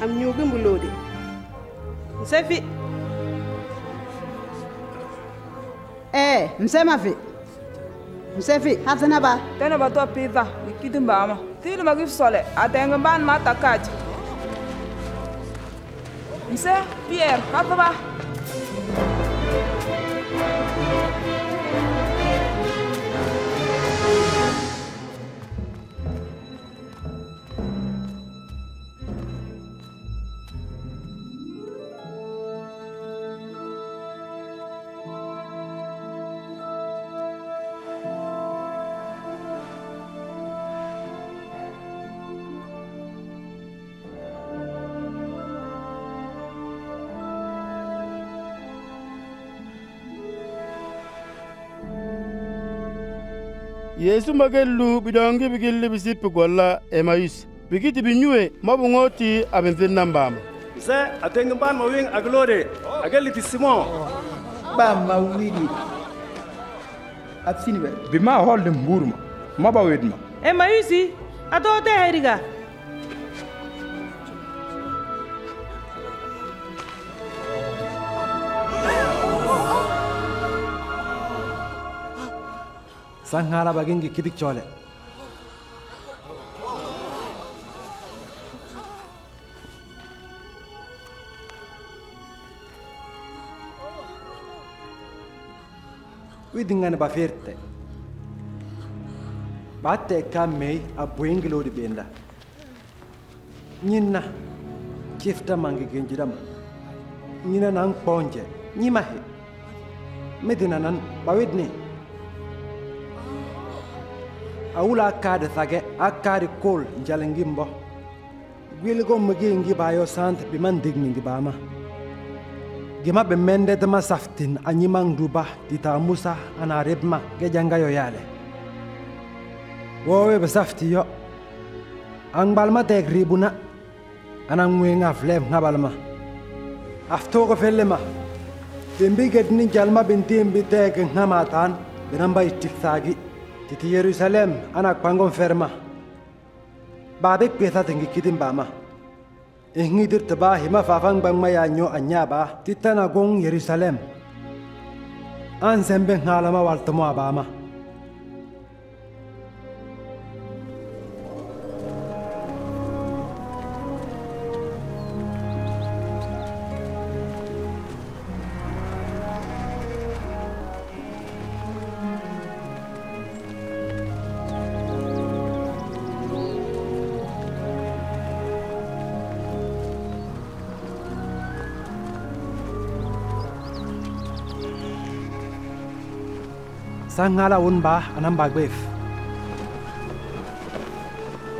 am ñuugimbu loodi nsefi ee nsemafi Musefi, Hasanaba. Tenaba to pizza, Kidumbama. Tilma give sole, Pierre, Kataba. yeesu mage lu ɓidɔŋgi bigi libisi pigɔlla emayus bigi ti bi nyue mɔbuŋɔ ti a binfin na mbaama nse a teŋgi ban ma wiŋ a gilore a ge liti simɔn ɓaam ma wiri a fini bɛ bi ma a hɔl din buuruma mɔba wedma. Emayusi a tɔɔ tɛ heriga. sanghara bagingi kidik chole. Widingani bafirte. Batte kammey abboyingilodi ɓenda ñinna cifta mangi genjidama ñina nan kponje ñimahe midina nan awula kaade thage a kaadi kol njalengi mbo gwilgo migi ngi bayo sant bi man digni ngi bama gima be dama saftin a nyimang duba dita musa ana rebma ge janga yo yale. Wowe be safti yo. Ang balma tek ribuna ana ngwenga flem ngabalma aftogo fellema bimbi gedni jalma bintimbi tek ngamatan binamba itikthagi titi yerusalem anak panggon ferma babe peta tengi kidim bama ihngidir teba hima fafang bang maya nyo anya ba gong yerusalem. An sembe ngalama waltamo abama sangala un ba anam bagbef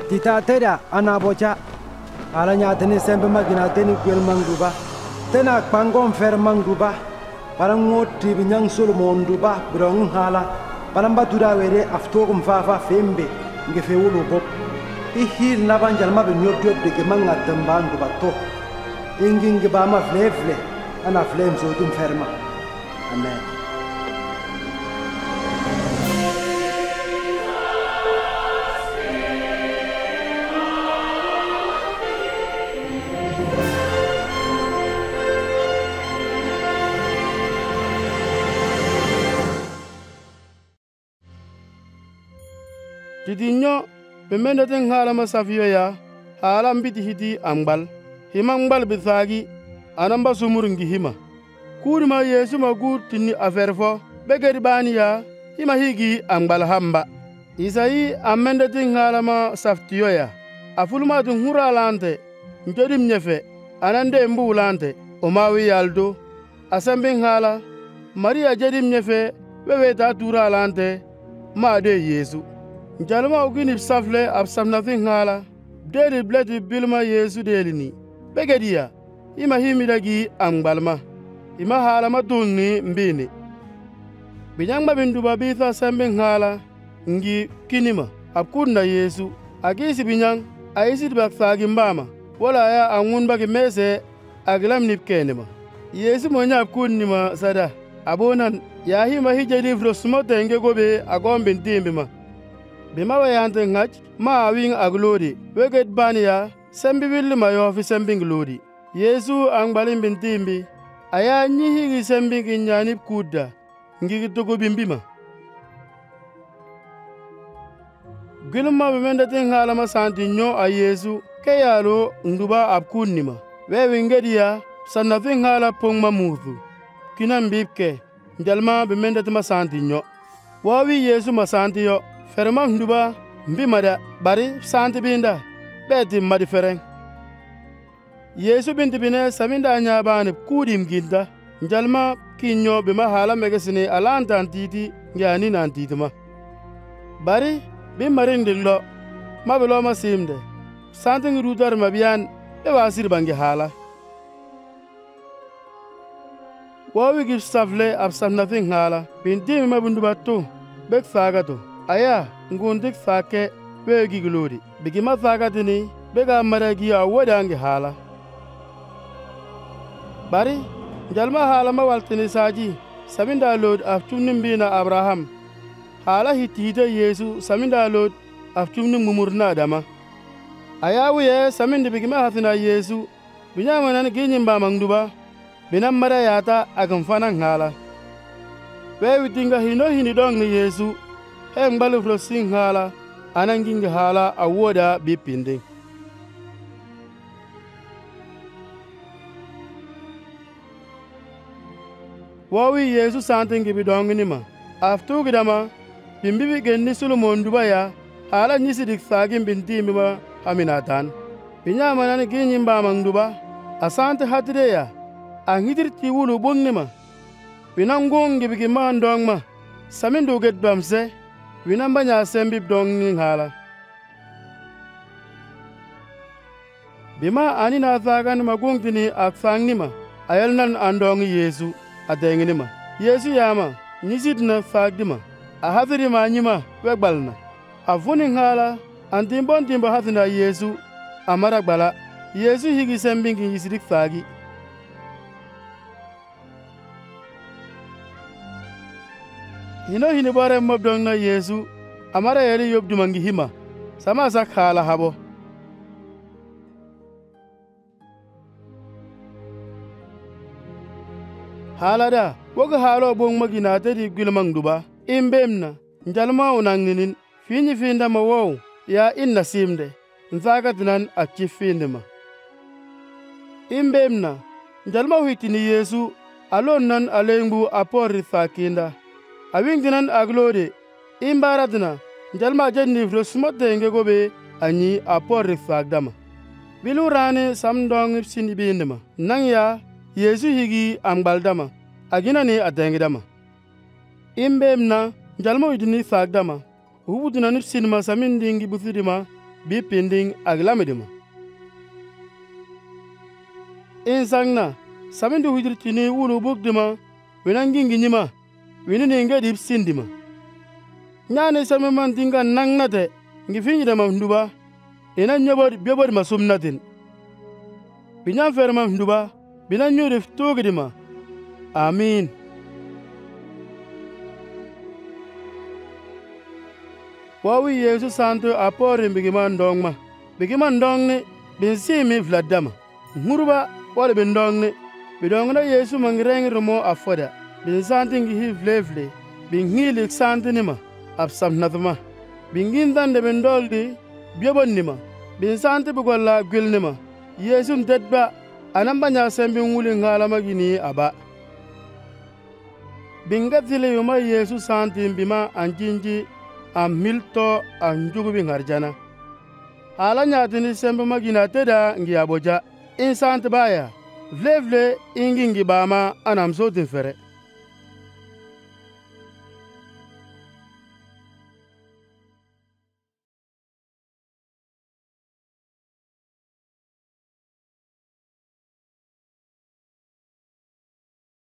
tita teda ana bocha ala nya teni sembe magina teni kwel mangduba tena kpangon fer mangduba parang ngoti binyang sul monduba brong hala parang batura were aftogum fafa fembe. Nge fewulu bob ihil na banjal mabe nyotop de gemanga tembandu bato ingingi ba ma flevle ana flem so dum ferma. Amen titi nyo bemende tin hala ma safiyo ya hala mbiti hiti angbal. Hima ngbal bisagi anamba sumuringi hima. Kuri ma yesu ma gur tinni afer fo begedi bani ya hima higi angbal hamba. Isayi amende tin halama saftiyoya afuluma tin huralante lante njodim nyefe anande mbulante omawi yaldo asambin hala maria jedim nyefe wewe ta turalante ma de yesu Njalma uginib safle ab samnatin hala. Deli bledi bilma Yesu delini. begediya Ima himidagi amgbalma. Ima hala madulni mbini. Binyangba binduba bitha sembin hala. Ngi kinima. Abkunda Yesu. Agisi binyang. Aisi baksagi mbama. Wala ya angunba kimese agilam nipkenima. Yesu mwenye abkunnima sada. Abonan. Yahima hijadifro sumotenge gobe agombin timbima bɩ ma ba yãan tɩ ŋac maa wɩɩng ag loore weket bãn yaa sẽn bɩ bɩ lema yõo fɩ yeesu a ŋgbal n a yaa yĩsgi sẽn bĩng n yãa neb kuudda n gig togo bĩmbima gũlmã bɩ menda tɩ n haalmã sã a yeesu ke yaalo n ab kuud nima wɛ wɩngd yaa sãn na haala poŋ ma kĩna n bɩb kɛ n dɛlmã ma sã n tɩ yõ wa wɩ yeesu ma saanti n ferma nduba mbimada bari santi binda beti madi fereng yesu binti bine saminda nyabani kudim ginta njalma kinyo bima hala megesini alantan titi ngani nan titima bari bin marin dillo mabilo ma simde santin rutar mabiyan e wasir bangi hala wawi gib safle ab samnafin hala bin dimi mabundu tu bek fagato aya ngundik sake we giglodi bigi ma fagatini bega maragi a wodangi hala. Bari njalma hala ma waltini saji. Saminda lod af tumnin bina abraham. Hala hittihite yesu saminda lod af tumnin mumurna dama. Aya wuye samindi bigima hatina yesu. Binyamanan ginyin bamangduba binan mara yata agin fanan hala wewi dinga hino hini dong ni yesu engɓali vulo sin haala anangingi haala awoda bipindi. Wowi yesu santingi bidonginima aftugidama bimbibi genni sulumon dubaya haala nyisidik saagin bintiimima haminatan binyamanani ginyimbaman duba asante hatideya anhidir wulu ɓunnima binan gungi bigi mandongma samin duget bamse winan ba nya sembi dong nin hala bima ani na zagan magung dini aksang nima ayal nan andong yesu adeng nima yesu yama nisit na fagdima a haziri ma nyima wegbalna a vunin hala an dimbon dimbo hazina yesu amara gbala yesu higi sembingi yisirik fagi hino hini bare mobdon no amara yari yob dumangi hima. Sama sak haala haɓo haalada wogo haalo ɓon mogi gulmang duba. Imbemna njalma o naŋninin fiinyi fiindama wow ya inna simde. Nzakatinan akki ma. Imbemna njalma wittini yesu alon nan alengbu aporri fakinda a wingdinan a glode imbaradna njalma jet nivro smottenge gobe anyi a por rifagdama wilu rani sam dong sin ibindima nang ya yesu higi amgbaldama aginani atengidama imbemna njalmo idini fagdama hubudina nip sinima samin dingi buthidima bi pinding aglamidima in sangna samin di hujritini wulu bukdima winangingi nyima wini ninge dip sindima nyane same man dinga nang nate ngi finyida mam nduba. Ina nyobod biobod masum natin binyam fer mam nduba bina nyore tugidima amin. Wawi yesu santo aporin bigiman dong ma bigiman dong ni bin simi vladama ngurba wala bin dong ni. Bidong na yesu mangreng rumo afoda bin sandingi hi vlevle bin hilik sandinima ab samnadima bin gindande bin doldi biyobonnima bin santi bi golla gwilnima. Yeesun detba anan ba nyasen bin wulin halama gini aba. Bin gatile yuma yeesu santin bima an jinji an milto an jugubi harjana ala nyatini sembe magina teda ngi aboja. In santi baya. Vlevle ingi ngi bama anam sotin fere